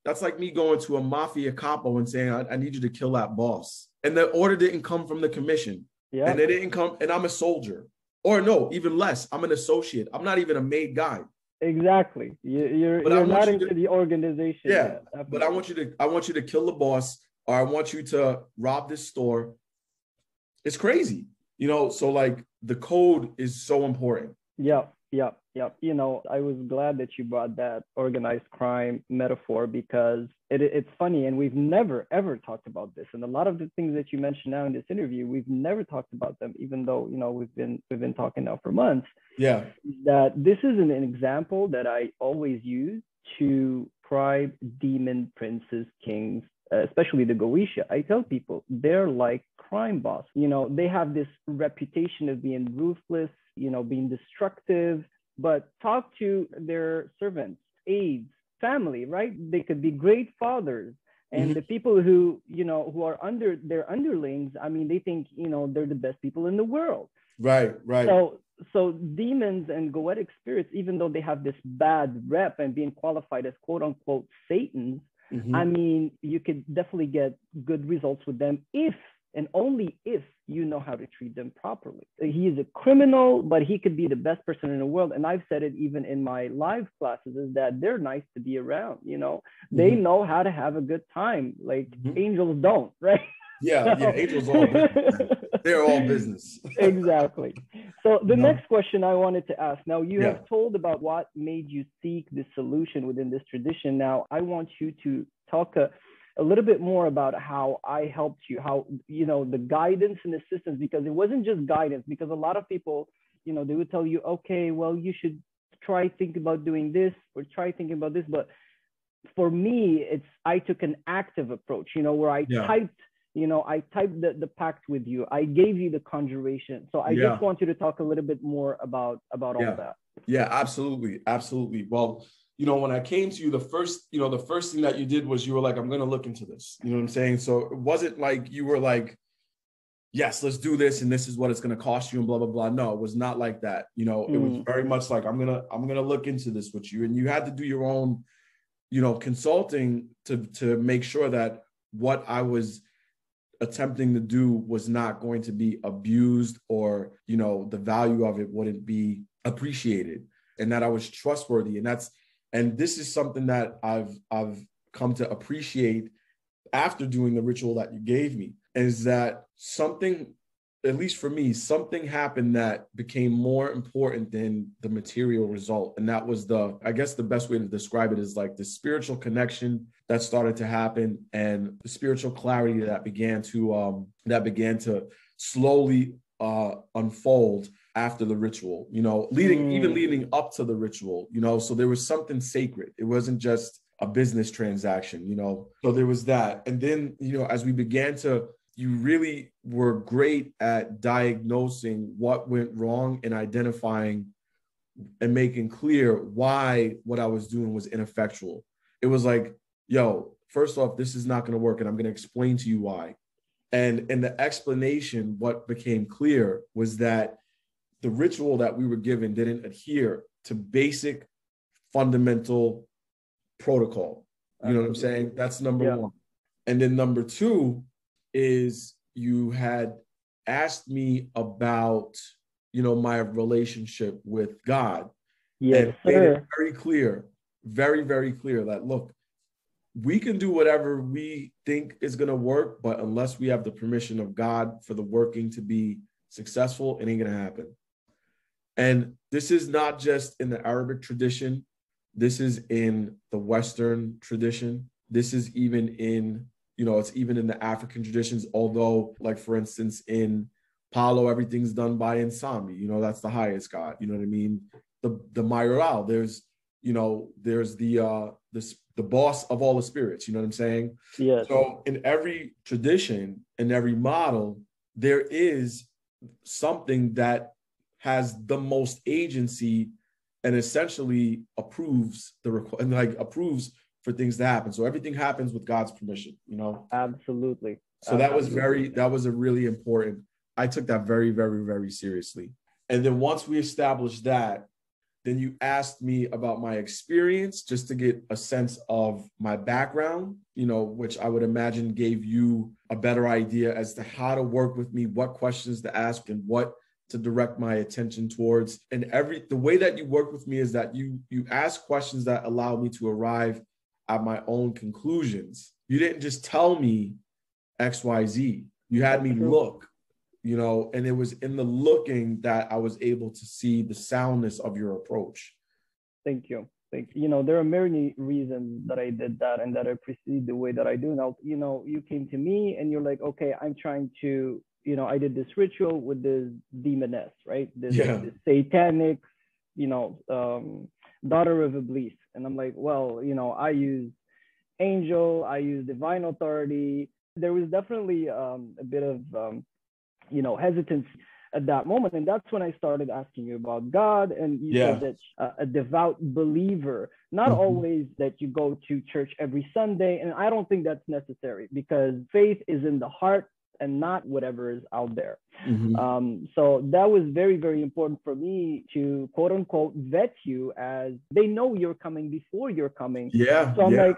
S2: that's like me going to a mafia capo and saying I, I need you to kill that boss and the order didn't come from the commission. Yeah. And it didn't come, and I'm a soldier. Or no, even less, I'm an associate. I'm not even a made guy.
S1: Exactly. You, are you're not you into to, the organization.
S2: Yeah. Yet. But I want you to I want you to kill the boss, or I want you to rob this store. It's crazy. You know, so like the code is so important.
S1: Yeah. Yeah. Yeah, you know, I was glad that you brought that organized crime metaphor because it, it's funny, and we've never ever talked about this. And a lot of the things that you mentioned now in this interview, we've never talked about them, even though you know we've been we've been talking now for months.
S2: Yeah,
S1: that this is an, an example that I always use to bribe demon princes, kings, uh, especially the Goetia, I tell people they're like crime boss. You know, they have this reputation of being ruthless, you know, being destructive, but talk to their servants, aides, family, right? They could be great fathers. And mm-hmm. the people who, you know, who are under their underlings, I mean, they think, you know, they're the best people in the world.
S2: Right, right.
S1: So so demons and goetic spirits, even though they have this bad rep and being qualified as quote unquote Satans, mm-hmm. I mean, you could definitely get good results with them if and only if you know how to treat them properly. He is a criminal, but he could be the best person in the world. And I've said it even in my live classes is that they're nice to be around. You know, mm-hmm. they know how to have a good time, like mm-hmm. angels don't, (laughs) right?
S2: Yeah, so, yeah, angels all (laughs) they're all business. (laughs)
S1: exactly. So the no. next question I wanted to ask. Now you yeah. have told about what made you seek the solution within this tradition. Now I want you to talk a, a little bit more about how I helped you, how you know the guidance and assistance, because it wasn't just guidance. Because a lot of people, you know, they would tell you, okay, well, you should try thinking about doing this or try thinking about this, but for me, it's I took an active approach, you know, where I yeah. typed you know i typed the, the pact with you i gave you the conjuration so i yeah. just want you to talk a little bit more about about all that
S2: yeah absolutely absolutely well you know when i came to you the first you know the first thing that you did was you were like i'm going to look into this. You know what i'm saying? So it wasn't like you were like yes let's do this and this is what it's going to cost you and blah blah blah. No it was not like that. You know mm. it was mm. very much like i'm going to i'm going to look into this with you. And you had to do your own you know consulting to to make sure that what i was attempting to do was not going to be abused or you know the value of it wouldn't be appreciated and that I was trustworthy. And that's and this is something that I've I've come to appreciate after doing the ritual that you gave me is that something at least for me, something happened that became more important than the material result. And that was the, I guess the best way to describe it is like the spiritual connection that started to happen and the spiritual clarity that began to um that began to slowly uh unfold after the ritual, you know, leading mm. even leading up to the ritual, you know. So there was something sacred. It wasn't just a business transaction, you know. So there was that. And then, you know, as we began to you really were great at diagnosing what went wrong and identifying and making clear why what I was doing was ineffectual. It was like, yo, first off, this is not going to work, and I'm going to explain to you why. And in the explanation, what became clear was that the ritual that we were given didn't adhere to basic fundamental protocol. You know what I'm saying? That's number yeah. one. And then number two, is you had asked me about you know my relationship with God.
S1: Yes, and made it
S2: very clear, very, very clear that look, we can do whatever we think is gonna work, but unless we have the permission of God for the working to be successful, it ain't gonna happen. And this is not just in the Arabic tradition, this is in the Western tradition. This is even in you know, it's even in the African traditions, although, like for instance, in Palo, everything's done by Nsambi, you know, that's the highest God. You know what I mean? The the Mayoral, there's, you know, there's the uh the the boss of all the spirits, you know what I'm saying?
S1: Yeah.
S2: So in every tradition, in every model, there is something that has the most agency and essentially approves the request and like approves for things to happen. So everything happens with God's permission, you know?
S1: Absolutely.
S2: So that was very, that was a really important, I took that very, very, very seriously. And then once we established that, then you asked me about my experience just to get a sense of my background, you know, which I would imagine gave you a better idea as to how to work with me, what questions to ask, and what to direct my attention towards. And every the way that you work with me is that you you ask questions that allow me to arrive at my own conclusions. You didn't just tell me XYZ. You had me mm-hmm. look, you know, and it was in the looking that I was able to see the soundness of your approach.
S1: Thank you. Thank you. You know, there are many reasons that I did that and that I proceed the way that I do. Now, you know, you came to me and you're like, okay, I'm trying to, you know, I did this ritual with this demoness, right? This, yeah. this satanic, you know, um, daughter of Iblis. And I'm like, well, you know, I use angel, I use divine authority. There was definitely um, a bit of, um, you know, hesitance at that moment. And that's when I started asking you about God. And you yeah. said that uh, a devout believer, not mm-hmm. always that you go to church every Sunday. And I don't think that's necessary because faith is in the heart and not whatever is out there. Mm-hmm. Um, so that was very, very important for me to quote unquote vet you as they know you're coming before you're coming.
S2: Yeah.
S1: So I'm
S2: yeah.
S1: like,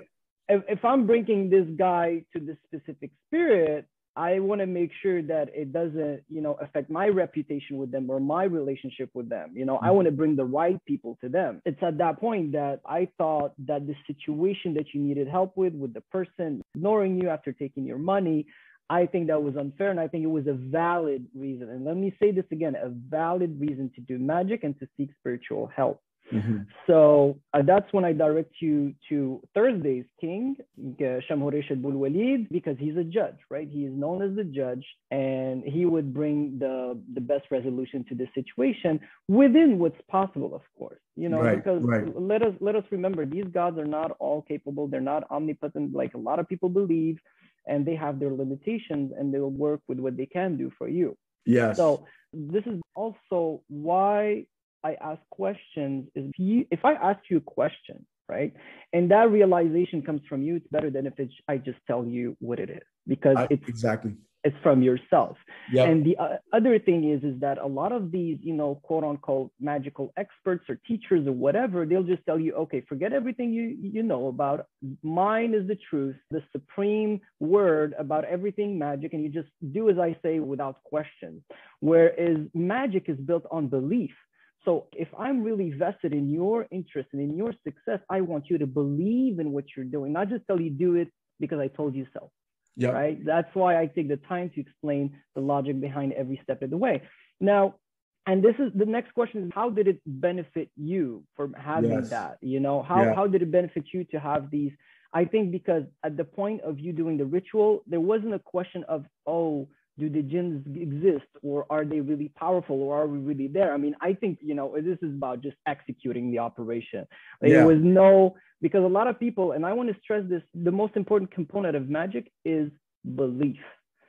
S1: if, if I'm bringing this guy to this specific spirit, I want to make sure that it doesn't, you know, affect my reputation with them or my relationship with them. You know, mm-hmm. I want to bring the right people to them. It's at that point that I thought that the situation that you needed help with, with the person ignoring you after taking your money, I think that was unfair. And I think it was a valid reason. And let me say this again a valid reason to do magic and to seek spiritual help. Mm-hmm. So uh, that's when I direct you to Thursday's king, Shamhuresh Walid, because he's a judge, right? He is known as the judge, and he would bring the, the best resolution to the situation within what's possible, of course. You know, right, because right. let us let us remember these gods are not all capable, they're not omnipotent like a lot of people believe, and they have their limitations and they'll work with what they can do for you.
S2: Yes.
S1: So this is also why I ask questions is if, you, if I ask you a question, right, and that realization comes from you, it's better than if it's, I just tell you what it is because I, it's
S2: exactly
S1: it's from yourself. Yep. And the uh, other thing is, is that a lot of these, you know, quote unquote magical experts or teachers or whatever, they'll just tell you, okay, forget everything you you know about. Mine is the truth, the supreme word about everything magic, and you just do as I say without question. Whereas magic is built on belief. So if I'm really vested in your interest and in your success, I want you to believe in what you're doing, not just tell you do it because I told you so. Yeah. Right. That's why I take the time to explain the logic behind every step of the way. Now, and this is the next question is how did it benefit you from having yes. that? You know, how, yeah. how did it benefit you to have these? I think because at the point of you doing the ritual, there wasn't a question of, oh, do the jinns exist or are they really powerful or are we really there? I mean, I think, you know, this is about just executing the operation. Like, yeah. There was no, because a lot of people, and I want to stress this, the most important component of magic is belief.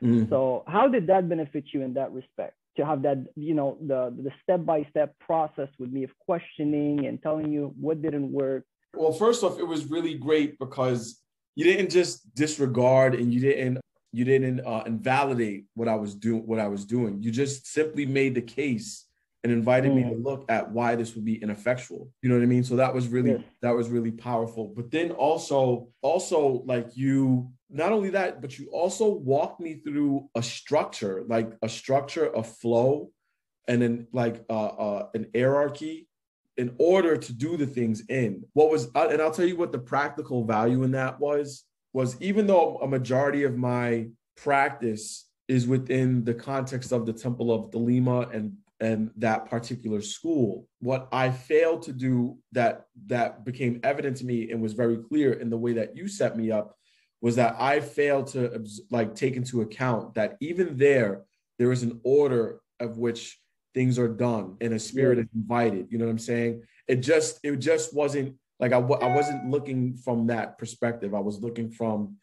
S1: Mm. So how did that benefit you in that respect? To have that, you know, the the step by step process with me of questioning and telling you what didn't work.
S2: Well, first off, it was really great because you didn't just disregard and you didn't you didn't uh, invalidate what I was doing. What I was doing, you just simply made the case and invited mm. me to mm. look at why this would be ineffectual. You know what I mean? So that was really yeah. that was really powerful. But then also also like you not only that, but you also walked me through a structure, like a structure, a flow, and then like uh, uh, an hierarchy in order to do the things in. What was uh, and I'll tell you what the practical value in that was was even though a majority of my practice is within the context of the Temple of Thelema and and that particular school, what I failed to do that that became evident to me and was very clear in the way that you set me up was that I failed to like take into account that even there there is an order of which things are done and a spirit yeah. is invited. You know what I'm saying? It just it just wasn't like I I wasn't looking from that perspective. I was looking from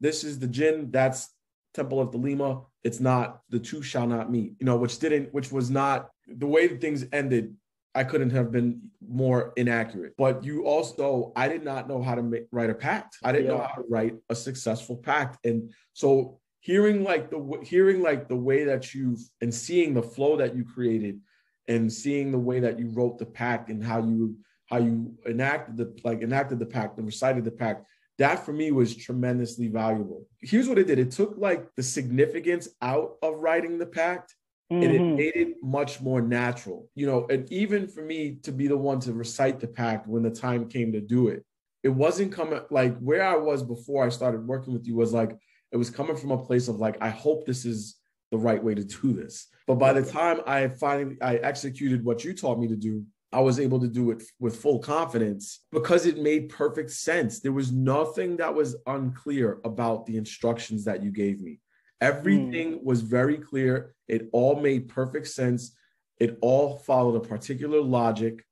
S2: this is the jinn that's Temple of Thelema. It's not the two shall not meet, you know, which didn't, which was not the way that things ended. I couldn't have been more inaccurate. But you also, I did not know how to make, write a pact. I didn't yeah. know how to write a successful pact, and so hearing like the hearing like the way that you and seeing the flow that you created, and seeing the way that you wrote the pact and how you how you enacted the like enacted the pact and recited the pact that for me was tremendously valuable here's what it did it took like the significance out of writing the pact mm-hmm. and it mm-hmm. made it much more natural you know and even for me to be the one to recite the pact when the time came to do it it wasn't coming like where i was before i started working with you was like it was coming from a place of like i hope this is the right way to do this but by the time i finally i executed what you taught me to do I was able to do it with full confidence because it made perfect sense. There was nothing that was unclear about the instructions that you gave me. Everything mm. was very clear. It all made perfect sense. It all followed a particular logic.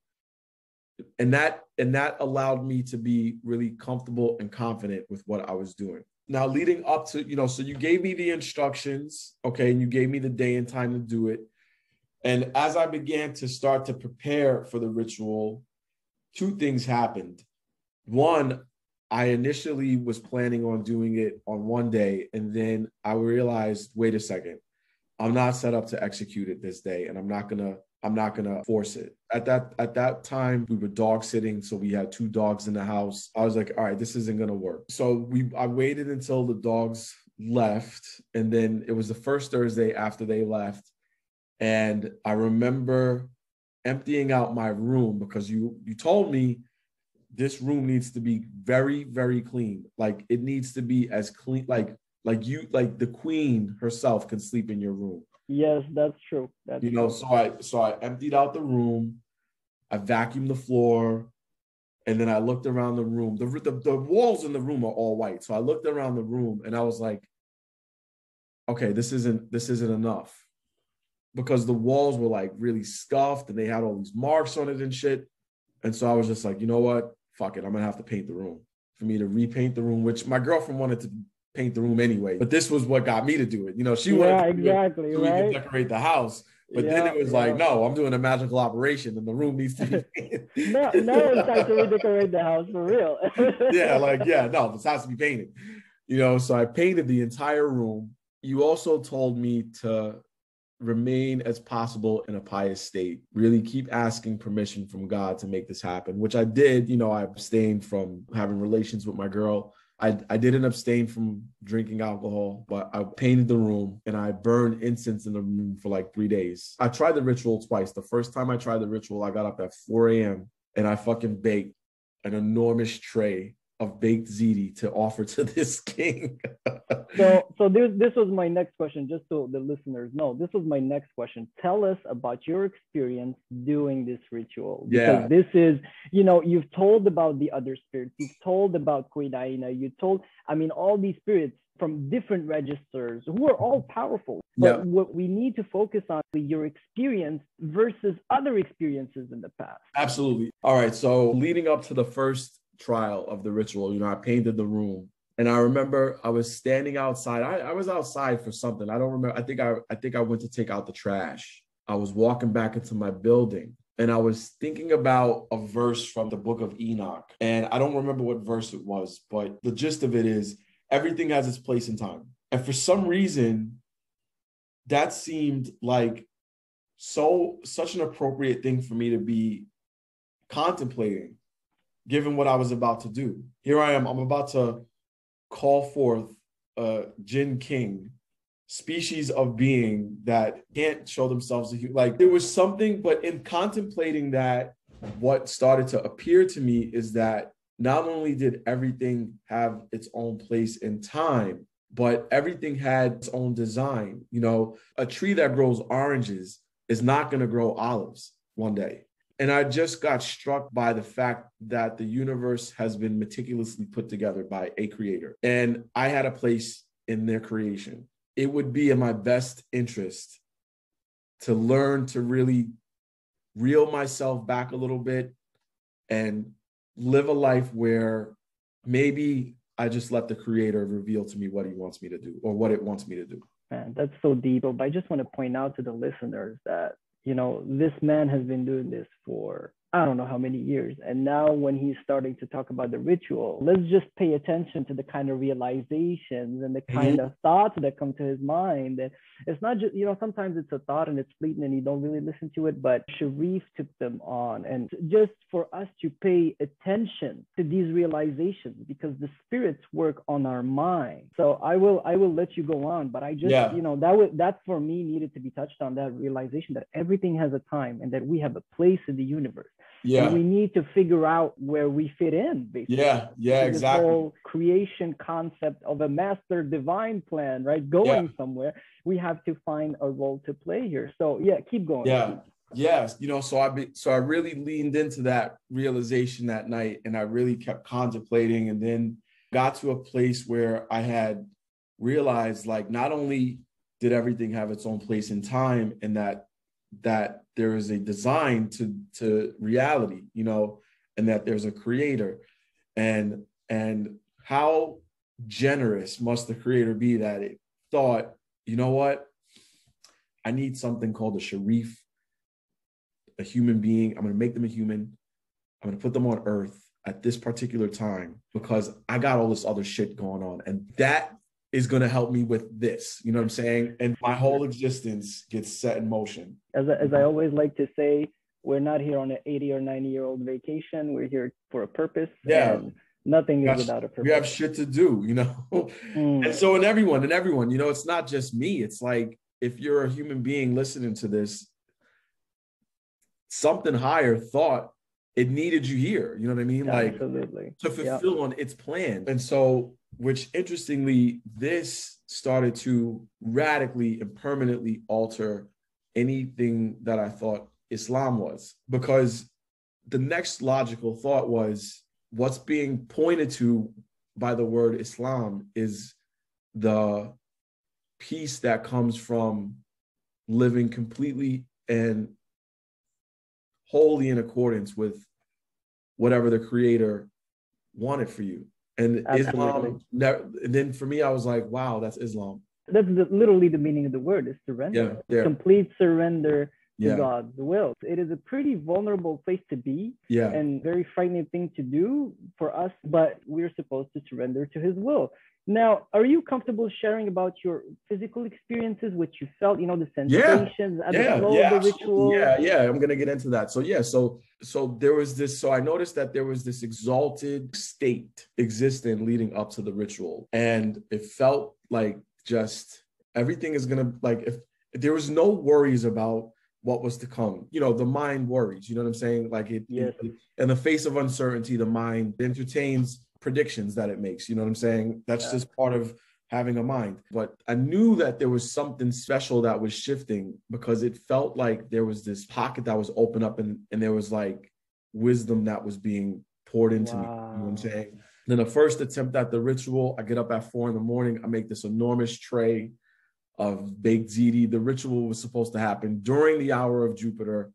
S2: And that and that allowed me to be really comfortable and confident with what I was doing. Now leading up to, you know, so you gave me the instructions, okay, and you gave me the day and time to do it. And as I began to start to prepare for the ritual, two things happened. One, I initially was planning on doing it on one day, and then I realized, wait a second, I'm not set up to execute it this day, and I'm not gonna I'm not gonna force it. At that at that time, we were dog sitting, so we had two dogs in the house. I was like, all right, this isn't gonna work. So we I waited until the dogs left, and then it was the first Thursday after they left, and I remember emptying out my room because you you told me this room needs to be very very clean. Like it needs to be as clean like like you like the queen herself can sleep in your room.
S1: Yes that's true. That's
S2: you know
S1: true.
S2: so i so i emptied out the room. I vacuumed the floor. And then i looked around the room. The, the, the walls in the room are all white. So i looked around the room and i was like okay this isn't this isn't enough because the walls were like really scuffed and they had all these marks on it and shit. And so i was just like you know what? Fuck it. I'm gonna have to paint the room for me to repaint the room which my girlfriend wanted to paint the room anyway. But this was what got me to do it. You know she wanted
S1: yeah
S2: to
S1: exactly
S2: so we could
S1: right?
S2: decorate the house. But
S1: Yeah,
S2: then it was like, no, I'm doing a magical operation and the room needs to be (laughs)
S1: no no it's time to redecorate the house for real. (laughs)
S2: Yeah, (laughs) like, yeah, no, this has to be painted. You know, so I painted the entire room. You also told me to remain as possible in a pious state, really keep asking permission from God to make this happen, which I did. You know, I abstained from having relations with my girl. I, I didn't abstain from drinking alcohol, but I painted the room and I burned incense in the room for like three days. I tried the ritual twice. The first time I tried the ritual, I got up at 4 a.m. and I fucking baked an enormous tray of baked ziti to offer to (laughs) this king.
S1: so so this this was my next question just so the listeners know this was my next question tell us about your experience doing this ritual because
S2: Yeah.
S1: this is you know you've told about the other spirits you've told about Queen Aina you told i mean all these spirits from different registers who are all powerful but
S2: Yeah.
S1: what we need to focus on is your experience versus other experiences in the past
S2: Absolutely. All right. So leading up to the first trial of the ritual, you know, I painted the room. And I remember I was standing outside. I, I was outside for something. I don't remember. I think I I think I went to take out the trash. I was walking back into my building and I was thinking about a verse from the book of Enoch. And I don't remember what verse it was, but the gist of it is everything has its place and time. And for some reason, that seemed like so such an appropriate thing for me to be contemplating given what I was about to do. Here I am, I'm about to call forth a Jinn King, species of being that can't show themselves. Like there was something, but in contemplating that, what started to appear to me is that not only did everything have its own place in time, but everything had its own design. You know, a tree that grows oranges is not going to grow olives one day. And I just got struck by the fact that the universe has been meticulously put together by a creator. And I had a place in their creation. It would be in my best interest to learn to really reel myself back a little bit and live a life where maybe I just let the creator reveal to me what he wants me to do or what it wants me to do.
S1: Man, that's so deep. But I just want to point out to the listeners that, you know, this man has been doing this for I don't know how many years. And now when he's starting to talk about the ritual, let's just pay attention to the kind of realizations and the mm-hmm. kind of thoughts that come to his mind. And it's not just, you know, sometimes it's a thought and it's fleeting and you don't really listen to it, but Shariyf took them on. And just for us to pay attention to these realizations because the spirits work on our mind. So I will I will let you go on, but I just,
S2: Yeah.
S1: you know, that was that for me needed to be touched on that realization that everything has a time and that we have a place in the universe.
S2: Yeah.
S1: And we need to figure out where we fit in, basically.
S2: Yeah. Yeah.
S1: this
S2: Exactly.
S1: whole creation concept of a master divine plan, right? Going somewhere, we have to find a role to play here. So yeah, keep going.
S2: Yeah. Yes, you know, so I be, so I really leaned into that realization that night, and I really kept contemplating, and then got to a place where I had realized, like, not only did everything have its own place in time, and that that there is a design to to reality, you know, and that there's a creator, and and how generous must the creator be that it thought, you know what, I need something called a Shariyf a human being. I'm going to make them a human. I'm going to put them on earth at this particular time because I got all this other shit going on. And that is going to help me with this. You know what I'm saying? And my whole existence gets set in motion.
S1: As, I- as I always like to say, we're not here on an 80 or 90 year old vacation. We're here for a purpose.
S2: Yeah.
S1: And Nothing is without a purpose.
S2: We have shit to do, you know. Mm. And so, in everyone, and everyone, you know, it's not just me. It's like if you're a human being listening to this, something higher thought it needed you here. You know what I mean?
S1: Like Absolutely.
S2: to fulfill yep. on its plan. And so, which interestingly, this started to radically and permanently alter anything that I thought Islam was. Because the next logical thought was what's being pointed to by the word Islam is the peace that comes from living completely and wholly in accordance with whatever the creator wanted for you. And Absolutely. Islam, and then for me, I was like, wow, that's Islam.
S1: That's the, literally the meaning of the word is surrender. Yeah, yeah. Complete surrender yeah. to God's will. It is a pretty vulnerable place to be
S2: yeah.
S1: and very frightening thing to do for us, but we're supposed to surrender to his will. Now, are you comfortable sharing about your physical experiences, what you felt, you know, the sensations
S2: yeah. yeah, the yeah, the ritual? Yeah, yeah, I'm gonna get into that. So yeah, so so there was this, so I noticed that there was this exalted state existing leading up to the ritual. And it felt like just everything is gonna like if, if there was no worries about what was to come. You know, the mind worries. You know what I'm saying? Like it,
S1: yes.
S2: it, in the face of uncertainty, the mind entertains predictions that it makes. You know what I'm saying? That's yeah. just part of having a mind. But I knew that there was something special that was shifting because it felt like there was this pocket that was open up and, and there was like wisdom that was being poured into wow. me. You know what I'm saying? Then the first attempt at the ritual, I get up at four in the morning. I make this enormous tray of baked ziti. The ritual was supposed to happen during the hour of Jupiter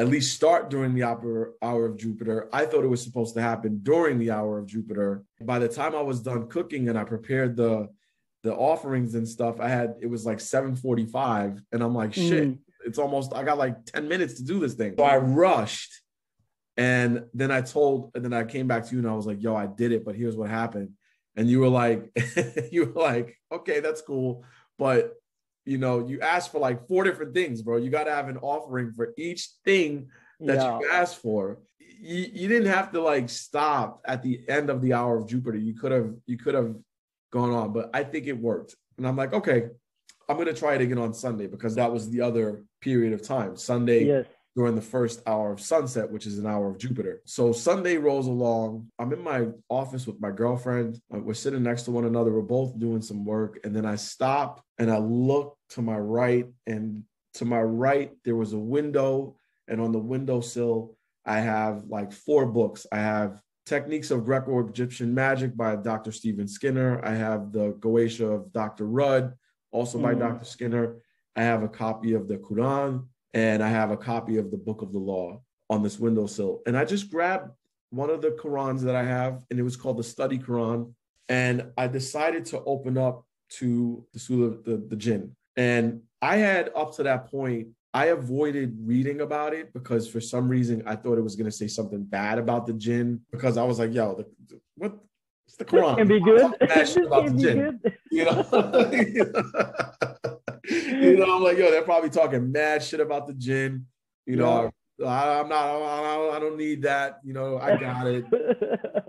S2: at least start during the hour, hour of Jupiter. I thought it was supposed to happen during the hour of Jupiter. By the time I was done cooking and I prepared the the offerings and stuff, I had it was like 7:45 and I'm like, shit, mm. it's almost I got like 10 minutes to do this thing. So I rushed. And then I told, and then I came back to you and I was like, yo, I did it, but here's what happened. And you were like, (laughs) you were like, okay, that's cool. But you know, you ask for like four different things, bro. You got to have an offering for each thing that yeah. you asked for. You, you didn't have to like stop at the end of the hour of Jupiter. You could have you could have gone on, but I think it worked. And I'm like, okay, I'm gonna try it again on Sunday because that was the other period of time. Sunday
S1: yes
S2: during the first hour of sunset, which is an hour of Jupiter. So Sunday rolls along. I'm in my office with my girlfriend. Uh, we're sitting next to one another. We're both doing some work. And then I stop and I look to my right. And to my right, there was a window. And on the windowsill, I have like four books. I have Techniques of Greco-Egyptian Magic by Dr. Stephen Skinner. I have the Goetia of Dr. Rudd, also by mm. Dr. Skinner. I have a copy of the Quran and I have a copy of the Book of the Law on this windowsill. And I just grabbed one of the Qurans that I have, and it was called the Study Quran. And I decided to open up to the Surah, the, the Jinn. And I had up to that point, I avoided reading about it because for some reason I thought it was going to say something bad about the Jinn because I was like, yo, the, what? It's the Quran.
S1: Can be good. (laughs) about the Jinn.
S2: You know? (laughs) (laughs) (laughs) you know, I'm like, yo, they're probably talking mad shit about the jinn. You know, yeah. I, am not, I, I don't need that. You know, I got it. (laughs)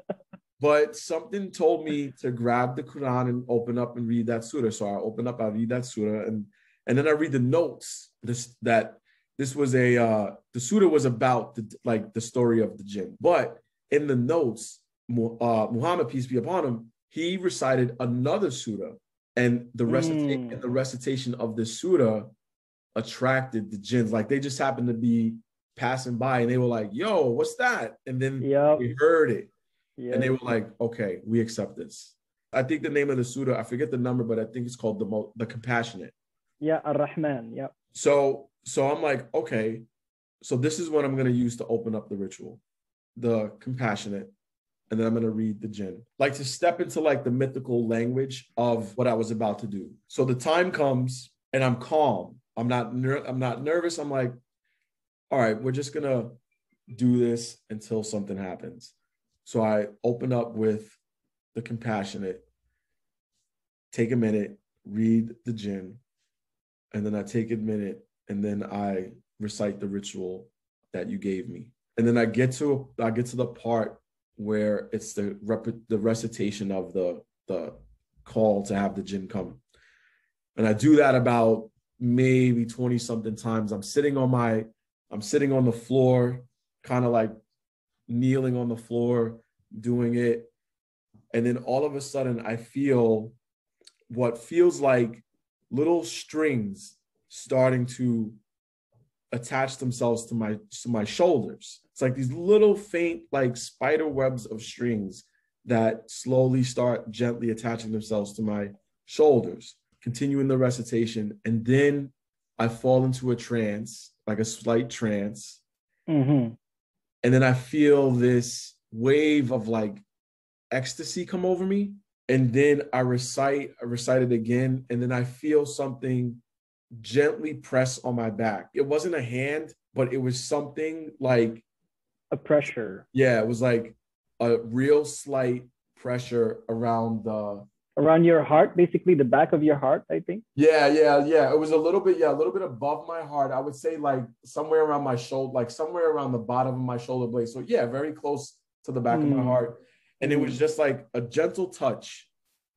S2: but something told me to grab the Quran and open up and read that surah. So I open up, I read that surah, and and then I read the notes. This that this was a uh, the surah was about the like the story of the jinn, but in the notes, uh, Muhammad peace be upon him, he recited another surah and the recitation, mm. the recitation of the surah attracted the jinns. Like they just happened to be passing by and they were like, yo, what's that? And then
S1: yep.
S2: they heard it. Yep. And they were like, okay, we accept this. I think the name of the surah, I forget the number, but I think it's called the mo- the compassionate.
S1: Yeah, Ar-Rahman. Yeah.
S2: So so I'm like, okay, so this is what I'm gonna use to open up the ritual. The compassionate and then I'm going to read the jinn. Like to step into like the mythical language of what I was about to do. So the time comes and I'm calm. I'm not ner- I'm not nervous. I'm like, all right, we're just going to do this until something happens. So I open up with the compassionate, take a minute, read the jinn, and then I take a minute and then I recite the ritual that you gave me. And then I get to I get to the part where it's the rep- the recitation of the the call to have the jinn come. And I do that about maybe 20 something times. I'm sitting on my I'm sitting on the floor, kind of like kneeling on the floor, doing it. And then all of a sudden, I feel what feels like little strings starting to attach themselves to my to my shoulders. It's like these little faint like spider webs of strings that slowly start gently attaching themselves to my shoulders, continuing the recitation, and then I fall into a trance, like a slight trance. Mm-hmm. And then I feel this wave of like ecstasy come over me. And then I recite, I recite it again, and then I feel something gently press on my back. It wasn't a hand, but it was something like
S1: a pressure.
S2: Yeah, it was like a real slight pressure around the
S1: around your heart, basically the back of your heart, I think.
S2: Yeah, yeah, yeah. It was a little bit, yeah, a little bit above my heart. I would say like somewhere around my shoulder, like somewhere around the bottom of my shoulder blade. So yeah, very close to the back mm. of my hmm. heart. And it was just like a gentle touch.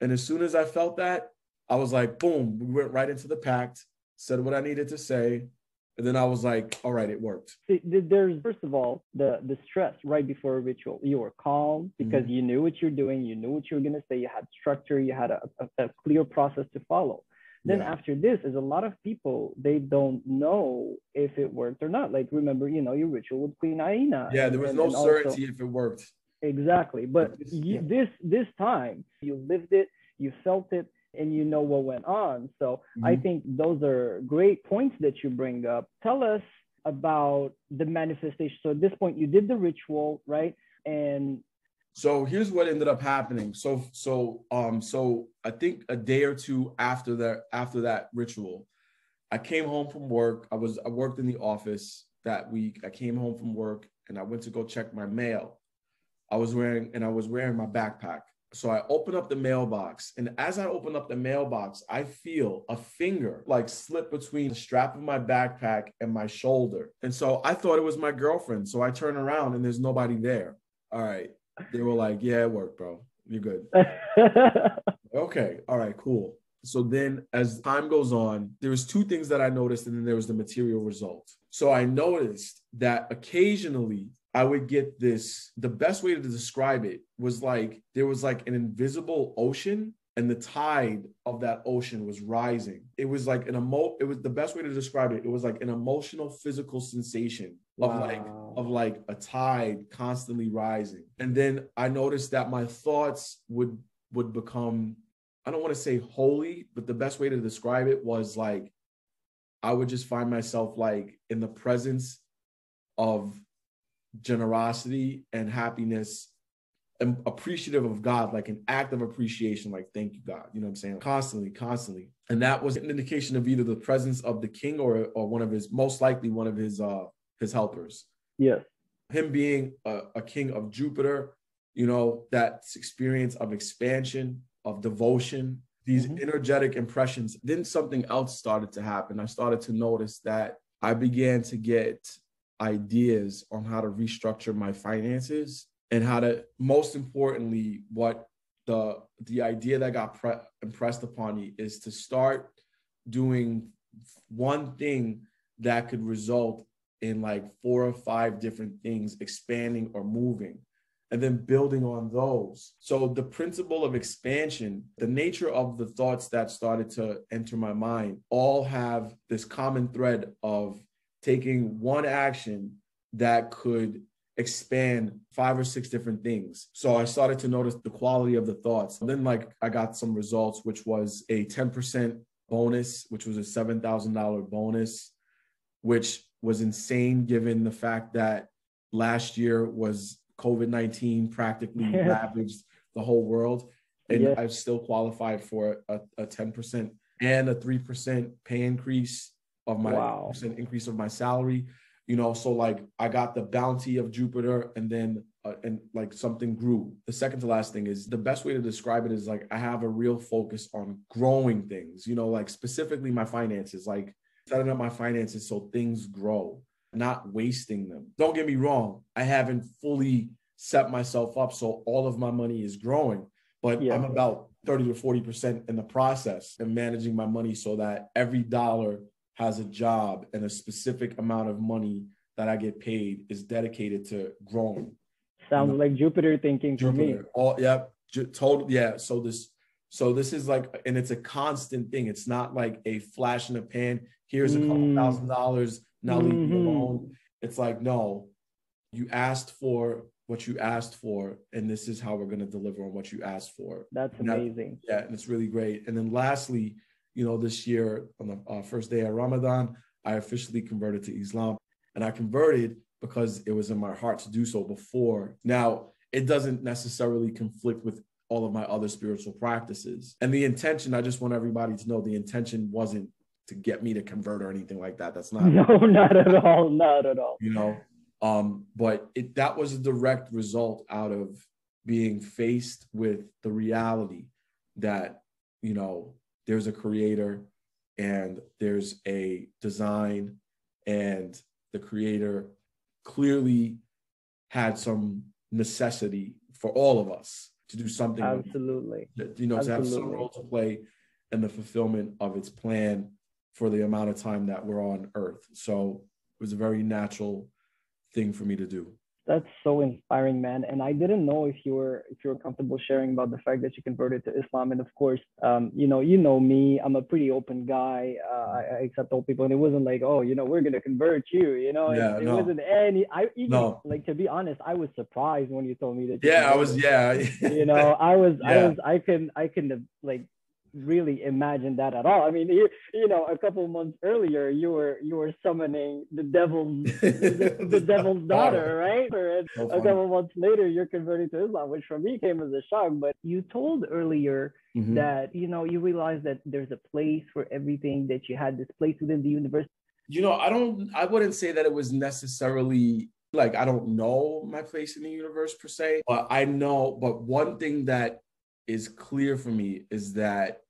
S2: And as soon as I felt that, I was like, boom, we went right into the pact, said what I needed to say. And then I was like, all right, it worked.
S1: There's first of all the the stress right before a ritual. You were calm because mm-hmm. you knew what you're doing, you knew what you were gonna say, you had structure, you had a, a, a clear process to follow. Then yeah. after this, is a lot of people they don't know if it worked or not. Like remember, you know, your ritual with Queen Aina.
S2: Yeah, there was and, no and certainty also, if it worked.
S1: Exactly, but you, this this time you lived it, you felt it, and you know what went on. So mm-hmm. I think those are great points that you bring up. Tell us about the manifestation. So at this point, you did the ritual, right? And
S2: so here's what ended up happening. So so um so I think a day or two after that after that ritual, I came home from work. I was I worked in the office that week. I came home from work and I went to go check my mail. I was wearing and I was wearing my backpack. So I open up the mailbox, and as I open up the mailbox, I feel a finger like slip between the strap of my backpack and my shoulder. And so I thought it was my girlfriend. So I turn around and there's nobody there. All right. They were like, Yeah, it worked, bro. You're good. (laughs) okay. All right, cool. So then as time goes on, there was two things that I noticed, and then there was the material result. So I noticed that occasionally I would get this. The best way to describe it was like there was like an invisible ocean and the tide of that ocean was rising. It was like an emo it was the best way to describe it. It was like an emotional physical sensation of wow. like of like a tide constantly rising. And then I noticed that my thoughts would would become I don't want to say holy, but the best way to describe it was like I would just find myself like in the presence of generosity and happiness and appreciative of God, like an act of appreciation, like thank you, God. You know what I'm saying? Constantly, constantly. And that was an indication of either the presence of the king or or one of his most likely one of his uh his helpers.
S1: Yeah.
S2: Him being a, a king of Jupiter, you know, that experience of expansion, of devotion, these mm-hmm. energetic impressions. Then something else started to happen. I started to notice that I began to get ideas on how to restructure my finances and how to most importantly what the the idea that got pre- impressed upon me is to start doing one thing that could result in like four or five different things expanding or moving and then building on those. So, the principle of expansion, the nature of the thoughts that started to enter my mind, all have this common thread of taking one action that could expand five or six different things. So I started to notice the quality of the thoughts. And then like I got some results, which was a 10% bonus, which was a $7,000 bonus, which was insane given the fact that last year was COVID-19 practically yeah. ravaged the whole world. And yeah. I've still qualified for a, a 10% and a 3% pay increase of my wow. percent increase of my salary you know so like i got the bounty of jupiter and then uh, and like something grew the second to last thing is the best way to describe it is like i have a real focus on growing things you know like specifically my finances like setting up my finances so things grow not wasting them don't get me wrong i haven't fully set myself up so all of my money is growing. But
S1: Yeah.
S2: I'm about 30 to 40% in the process and managing my money so that every dollar has a job and a specific amount of money that I get paid is dedicated to growing.
S1: Sounds
S2: No.
S1: like Jupiter thinking for me.
S2: Jupiter. All yep. Ju- total yeah. So this so this is like and it's a constant thing. It's not like a flash in the pan. Here's a couple
S1: Mm.
S2: thousand dollars. Now leave me
S1: Mhm.
S2: alone. It's like no, you asked for what you asked for, and this is how we're gonna deliver on what you asked for.
S1: That's
S2: And that-
S1: amazing.
S2: Yeah, and it's really great. And then lastly, you know, this year on the uh, first day of Ramadan, I officially converted to Islam, and I converted because it was in my heart to do so before. Now, it doesn't necessarily conflict with all of my other spiritual practices. And the intention, I just want everybody to know the intention wasn't to get me to convert or anything like that. That's not (laughs)
S1: No, not at all. Not at all.
S2: you know um but it that was a direct result out of being faced with the reality that you know there's a creator and there's a design and the creator clearly had some necessity for all of us to do something
S1: Absolutely.
S2: that, you know, to have some role to play in the fulfillment of its plan for the amount of time that we're on Earth. So it was a very natural thing for me to do.
S1: That's so inspiring, man. And I didn't know if you were if you were comfortable sharing about the fact that you converted to Islam. And of course, um, you know, you know me. I'm a pretty open guy. Uh, I, I accept all people, and it wasn't like, oh, you know, we're gonna convert you. You know, it-
S2: Yeah,
S1: it,
S2: no.
S1: wasn't any. I even
S2: No.
S1: like to be honest, I was surprised when you told me that. you
S2: Yeah, I was. Yeah,
S1: you know i was i (laughs)
S2: Yeah.
S1: was i can i couldn't have like really imagine that at all i mean you, you know a couple months earlier you were you were summoning the devil's (laughs) the, the devil's daughter right and
S2: So
S1: a couple months later you're converting to islam which for me came as a shock but you told earlier
S2: Mhm.
S1: that you know you realized that there's a place for everything that you had this place within the universe
S2: You know, I don't. I wouldn't say that it was necessarily like I don't know my place in the universe per se, but I know. But one thing that is clear for me is that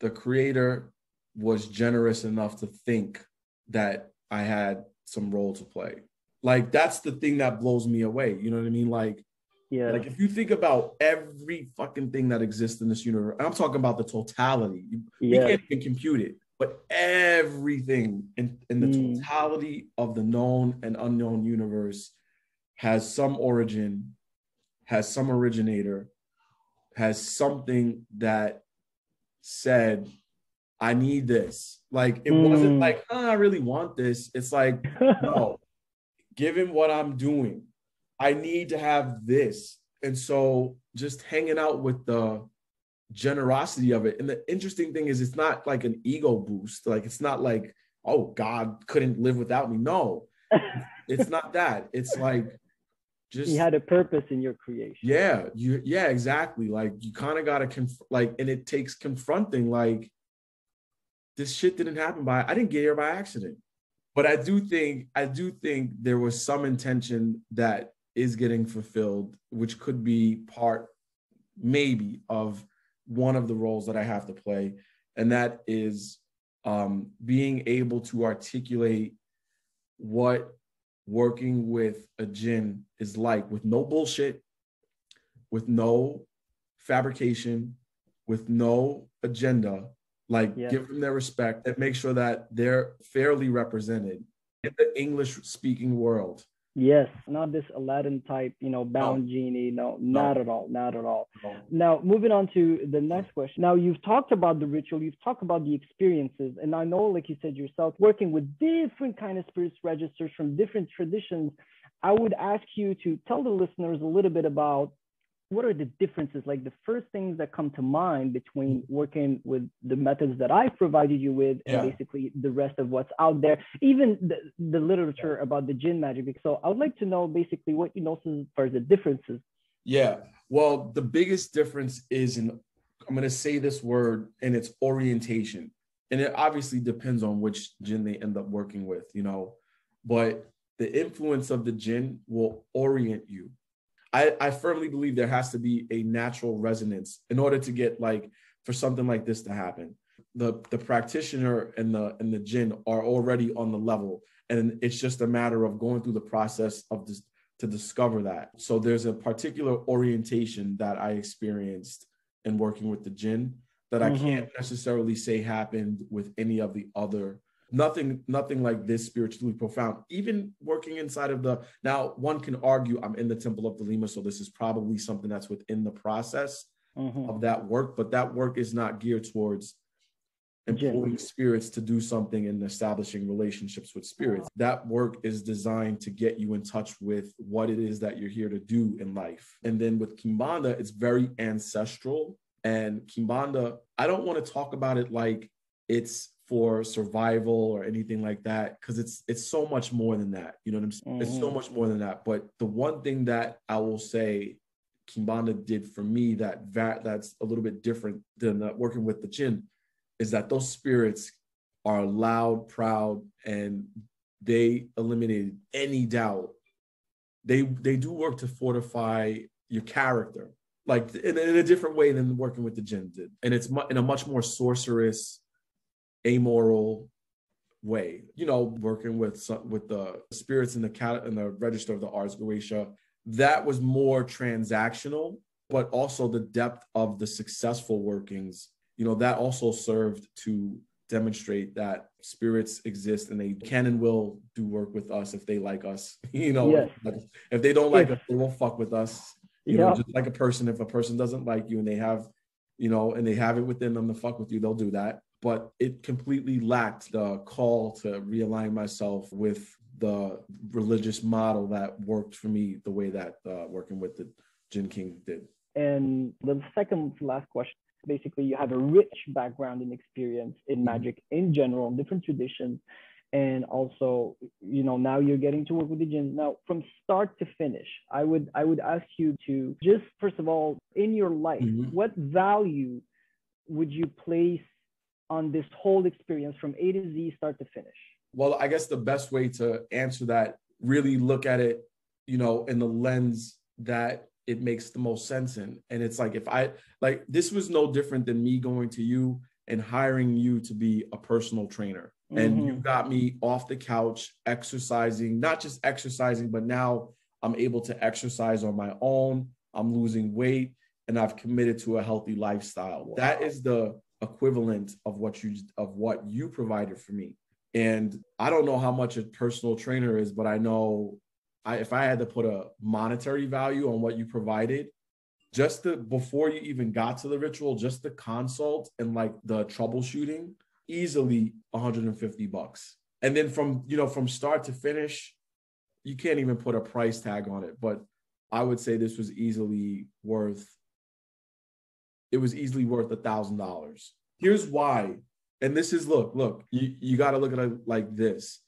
S2: the creator was generous enough to think that I had some role to play. Like that's the thing that blows me away. You know what I mean? Like
S1: yeah
S2: Like if you think about every fucking thing that exists in this universe, I'm talking about the totality. You- We
S1: yeah
S2: can't even compute it, but everything in, in the
S1: Mm.
S2: totality of the known and unknown universe has some origin, has some originator, has something that said, I need this. Like it wasn't
S1: Mm.
S2: like, "Oh, I really want this. It's like, no, (laughs) given what I'm doing, I need to have this. And so just hanging out with the generosity of it. And the interesting thing is, it's not like an ego boost. Like, it's not like, oh, God couldn't live without me. No, (laughs) it's not that. It's like, just,
S1: you had a purpose in your creation.
S2: Yeah, you, yeah, exactly. Like, you kind of got to, conf- like, and it takes confronting, like, this shit didn't happen by, I didn't get here by accident. But I do think I do think there was some intention that is getting fulfilled, which could be part maybe of one of the roles that I have to play, and that is um, being able to articulate what working with a jinn is like, with no bullshit, with no fabrication, with no agenda, like
S1: Yeah.
S2: give them their respect and make sure that they're fairly represented in the English speaking world.
S1: Yes, not this Aladdin type, you know, bound genie. No, not at all, not at all. Now, moving on to the next question. Now, you've talked about the ritual, you've talked about the experiences, and I know, like you said yourself, working with different kind of spirits registers from different traditions. I would ask you to tell the listeners a little bit about what are the differences, like the first things that come to mind between mm-hmm. working with the methods that I've provided you with and basically the rest of what's out there, even the, the literature about the jinn magic. So I would like to know basically what you know as far as the differences.
S2: Yeah. Well, the biggest difference is in, I'm going to say this word, and it's orientation. And it obviously depends on which jinn they end up working with, you know, but the influence of the jinn will orient you. I, I firmly believe there has to be a natural resonance in order to get like for something like this to happen. The the practitioner and the and the jinn are already on the level, and it's just a matter of going through the process of this to discover that. So there's a particular orientation that I experienced in working with the jinn that I mm-hmm. can't necessarily say happened with any of the other nothing nothing like this spiritually profound even working inside of the now one can argue i'm in the temple of Thelema so this is probably something that's within the process mm-hmm. of that work but that work is not geared towards employing spirits to do something and establishing relationships with spirits. That work is designed to get you in touch with what it is that you're here to do in life. And then with Kimbanda, it's very ancestral. And Kimbanda, I don't want to talk about it like it's for survival or anything like that because it's it's so much more than that you know what i'm saying mm-hmm. it's so mm-hmm. much more than that but the one thing that i will say kimbanda did for me that that that's a little bit different than uh, working with the jinn is that those spirits are loud, proud, and they eliminated any doubt. They they do work to fortify your character, like in, in a different way than working with the jinn did, and it's mu- in a much more sorcerous, amoral way. You know, working with some, with the spirits in the cat in the register of the Ars Goetia, that was more transactional, but also the depth of the successful workings you know, that also served to demonstrate that spirits exist and they can and will do work with us if they like us. (laughs) You know, yes. if they don't like us, they won't fuck with us. You yeah. know, just like a person, if a person doesn't like you and they have, you know, and they have it within them to fuck with you, they'll do that. But it completely lacked the call to realign myself with the religious model that worked for me the way that uh, working with the Jinn King did.
S1: And the second last question basically you have a rich background and experience in mm-hmm. magic in general, different traditions. And also, you know, now you're getting to work with the jinns. Now, from start to finish, I would I would ask you to just first of all, in your life, mm-hmm. what value would you place on this whole experience from A to Z, start to finish?
S2: Well, I guess the best way to answer that, really look at it, you know, in the lens that it makes the most sense in. And it's like if I like this was no different than me going to you and hiring you to be a personal trainer. Mm-hmm. And you mm-hmm. got me off the couch exercising, not just exercising, but now I'm able to exercise on my own. I'm losing weight and I've committed to a healthy lifestyle. Wow. That is the equivalent of what you of what you provided for me. And I don't know how much a personal trainer is, but I know I, if I had to put a monetary value on what you provided, just the before you even got to the ritual, just the consult and like the troubleshooting, easily 150 bucks. And then from you know from start to finish, you can't even put a price tag on it. But I would say this was easily worth. It was easily worth a thousand dollars. Here's why, and this is look, look, you, you got to look at it like this.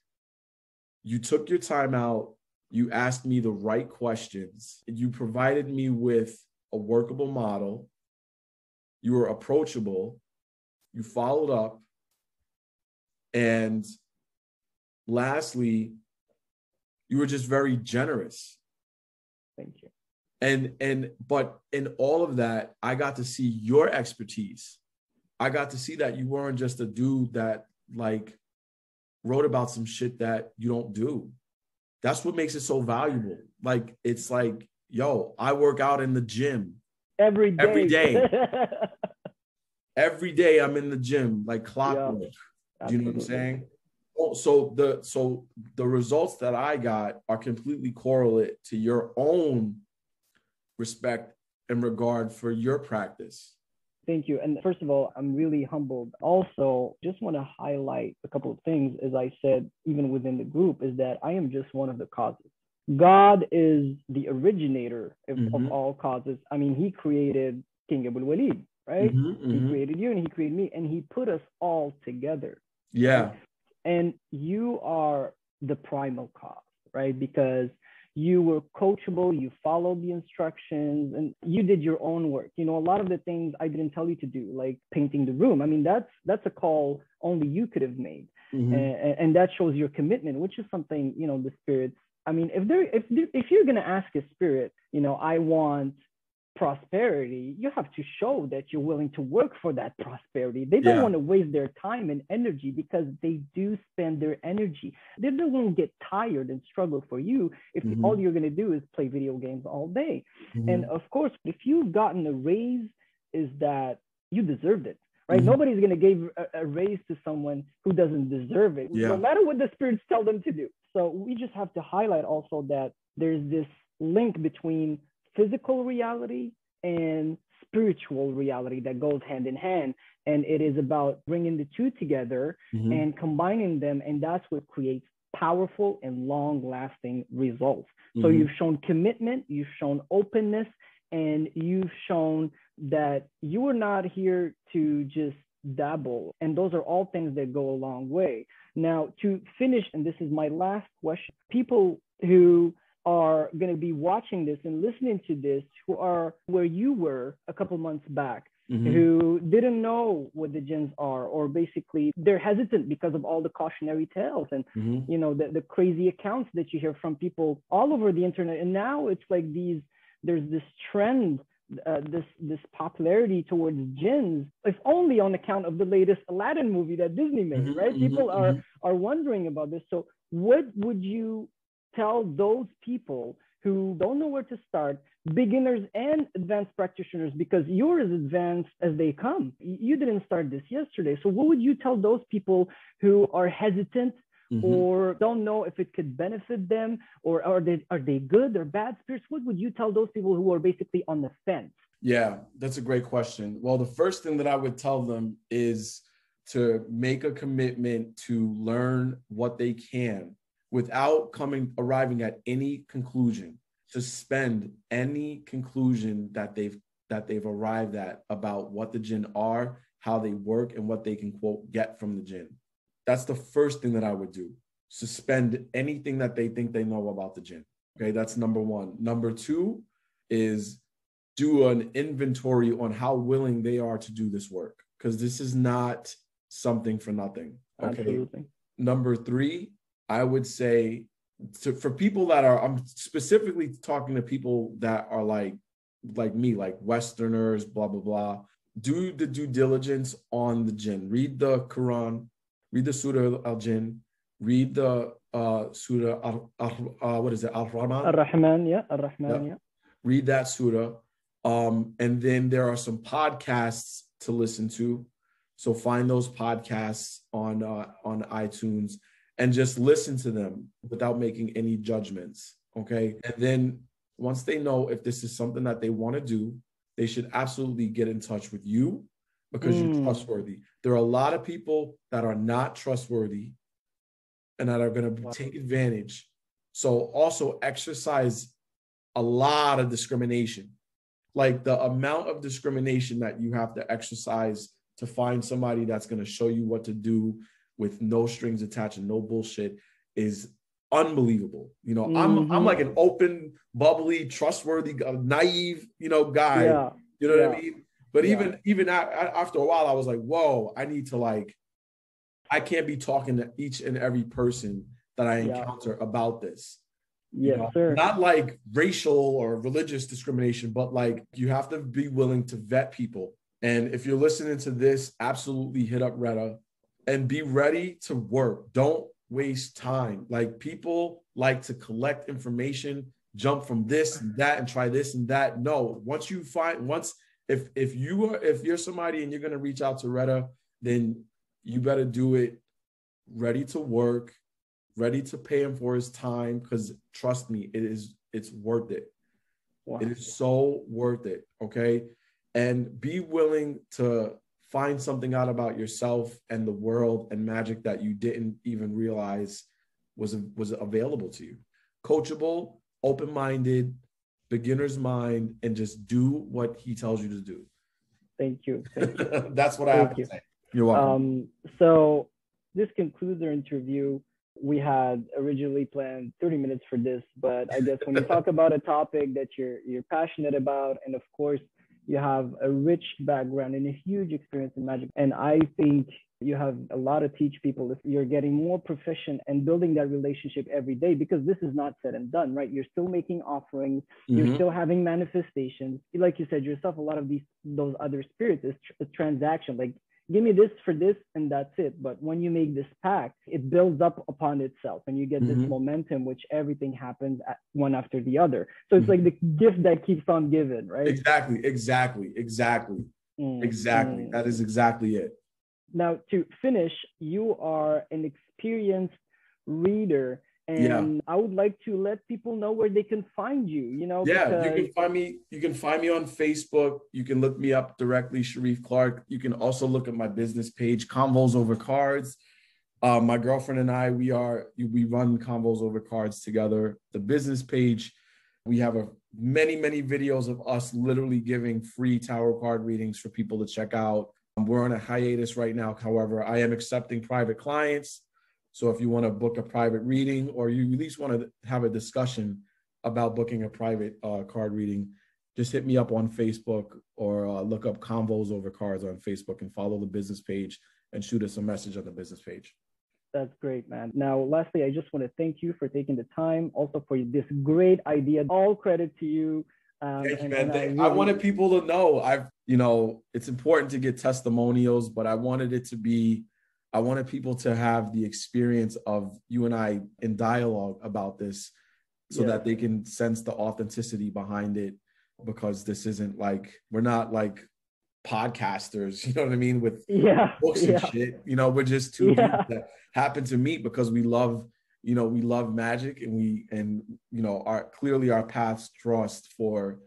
S2: You took your time out you asked me the right questions. You provided me with a workable model. You were approachable. You followed up. And lastly, you were just very generous. And and but in all of that, I got to see your expertise. I got to see that you weren't just a dude that like wrote about some shit that you don't do. That's what makes it so valuable. Like it's like, yo, I work out in the gym
S1: every day.
S2: Every day. (laughs) every day I'm in the gym like clockwork. Yeah, Do you know what I'm saying? Oh, so the so the results that I got are completely correlate to your own respect and regard for your practice.
S1: Thank you. And first of all, I'm really humbled. Also, just want to highlight a couple of things, as I said, even within the group, is that I am just one of the causes. God is the originator of, mm-hmm. of all causes. I mean, He created King Abul Walid, right? Mm-hmm, mm-hmm. He created you and He created me, and He put us all together.
S2: Yeah.
S1: And you are the primal cause, right? Because you were coachable, you followed the instructions, and you did your own work. You know, a lot of the things I didn't tell you to do, like painting the room. I mean, that's that's a call only you could have made, mm-hmm. and, and that shows your commitment, which is something you know the spirits. I mean, if there if if you're gonna ask a spirit, you know, I want prosperity, you have to show that you're willing to work for that prosperity. They don't
S2: Yeah.
S1: want to waste their time and energy because they do spend their energy. They don't want to get tired and struggle for you if
S2: Mhm.
S1: all you're going to do is play video games all day.
S2: Mhm.
S1: And of course, if you've gotten a raise, is that you deserved it, right?
S2: Mhm.
S1: Nobody's going to give a, a raise to someone who doesn't deserve it,
S2: Yeah.
S1: no matter what the spirits tell them to do. So we just have to highlight also that there's this link between physical reality and spiritual reality that goes hand in hand. And it is about bringing the two together
S2: Mhm.
S1: and combining them. And that's what creates powerful and long lasting results. So
S2: Mhm.
S1: you've shown commitment, you've shown openness, and you've shown that you are not here to just dabble. And those are all things that go a long way. Now, to finish, and this is my last question people who are going to be watching this and listening to this who are where you were a couple months back
S2: Mhm.
S1: who didn't know what the jinns are or basically they're hesitant because of all the cautionary tales and
S2: Mhm.
S1: you know the, the crazy accounts that you hear from people all over the internet and now it's like these there's this trend uh, this this popularity towards jinns, if only on account of the latest aladdin movie that disney made
S2: Mhm,
S1: right
S2: mhm,
S1: people are
S2: mhm.
S1: are wondering about this so what would you tell those people who don't know where to start beginners and advanced practitioners because you're as advanced as they come. You didn't start this yesterday. So what would you tell those people who are hesitant
S2: Mhm.
S1: or don't know if it could benefit them or are they are they good or bad spirits? What would you tell those people who are basically on the fence?
S2: Yeah, that's a great question. Well, the first thing that I would tell them is to make a commitment to learn what they can without coming arriving at any conclusion. To spend any conclusion that they've that they've arrived at about what the jinn are, how they work, and what they can quote get from the jinn. That's the first thing that I would do. Suspend anything that they think they know about the jinn. Okay, that's number one. Number two is do an inventory on how willing they are to do this work because this is not something for nothing. Okay.
S1: absolutely
S2: Number three, I would say to, for people that are, I'm specifically talking to people that are like, like me, like Westerners, blah, blah, blah. Do the due diligence on the jinn. Read the Quran, read the Surah Al Jinn, read the uh, Surah, Al, Al, uh, what is it, Al Rahman?
S1: ar-rahman yeah Al Rahman,
S2: Yep.
S1: yeah
S2: read that surah. Um, and then there are some podcasts to listen to. So find those podcasts on uh, on iTunes and just listen to them without making any judgments. Okay. And then once they know if this is something that they want to do, they should absolutely get in touch with you because you're
S1: Mm.
S2: trustworthy. There are a lot of people that are not trustworthy and that are going to
S1: Wow.
S2: take advantage. So also exercise a lot of discrimination. Like the amount of discrimination that you have to exercise to find somebody that's going to show you what to do with no strings attached and no bullshit is unbelievable. You know, I'm I'm
S1: Mhm.
S2: like an open, bubbly, trustworthy, uh, naive, you know, guy.
S1: yeah
S2: You know what I mean? But
S1: Yeah.
S2: even even after a while, I was like, whoa, I need to like, I can't be talking to each and every person that I
S1: Yeah.
S2: encounter about this. you know?
S1: sir
S2: Not like racial or religious discrimination, but like you have to be willing to vet people. And if you're listening to this, absolutely hit up Reda and be ready to work. Don't waste time. Like people like to collect information, jump from this and that and try this and that. No, once you find once if if you are if you're somebody and you're gonna reach out to Reda, then you better do it ready to work, ready to pay him for his time. Because trust me, it is it's worth it.
S1: Wow.
S2: It is so worth it. Okay. And be willing to find something out about yourself and the world and magic that you didn't even realize was was available to you. Coachable, open-minded, beginner's mind, and just do what he tells you to do.
S1: thank you (laughs) thank you
S2: That's what I have
S1: Thank
S2: to
S1: you.
S2: say. You're welcome.
S1: Um, so this concludes our interview. We had originally planned 30 minutes for this, but I guess when you talk about a topic that you're you're passionate about, and of course you have a rich background and a huge experience in magic, and I think you have a lot to teach people. You're getting more proficient and building that relationship every day because this is not said and done, right? You're still making offerings, mm-hmm. you're still having manifestations. Like you said yourself, a lot of these those other spirits is tr- transaction. Like give me this for this and that's it but when you make this pact it builds up upon itself and you get mm-hmm. this momentum which everything happens at one after the other so it's mm-hmm. like the gift that keeps on giving right
S2: exactly exactly exactly mm-hmm. exactly that is exactly it
S1: now to finish you are an experienced reader and yeah. I would like to let people know where they can find you. You know,
S2: yeah, because... you can find me. You can find me on Facebook. You can look me up directly, Shariyf Clark. You can also look at my business page, Convos Over Cards. Uh, my girlfriend and I, we are we run Convos Over Cards together. The business page, we have a many many videos of us literally giving free tarot card readings for people to check out. We're on a hiatus right now. However, I am accepting private clients. So if you want to book a private reading or you at least want to have a discussion about booking a private uh, card reading, just hit me up on Facebook or uh, look up Convos Over Cards on Facebook and follow the business page and shoot us a message on the business page.
S1: That's great, man. Now, lastly, I just want to thank you for taking the time, also for this great idea. All credit to you.
S2: Um, Thank you, man. I, really... I, wanted people to know I've, you know, it's important to get testimonials, but I wanted it to be I wanted people to have the experience of you and I in dialogue about this so yeah. that they can sense the authenticity behind it because this isn't like we're not like podcasters, (laughs) you know what I mean, with
S1: yeah,
S2: books
S1: and
S2: yeah. shit. You know, we're just two that happen to meet because we love, you know, we love magic and we and you know, our clearly our paths trust for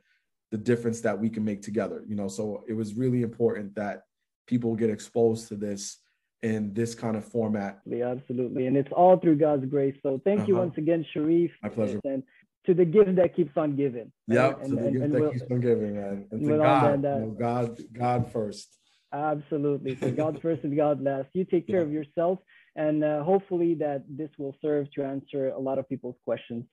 S2: the difference that we can make together. You know, so it was really important that people get exposed to this in this kind of format.
S1: Absolutely. And it's all through God's grace. So thank uh-huh. you once again, Shariyf.
S2: My pleasure.
S1: And to the gift that keeps on giving.
S2: Yeah, to the and, gift and that we'll, keeps on giving, man. And to God, that, uh, you know, God, God first.
S1: Absolutely. So God (laughs) first and God last. You take care yeah. of yourself. And uh, hopefully that this will serve to answer a lot of people's questions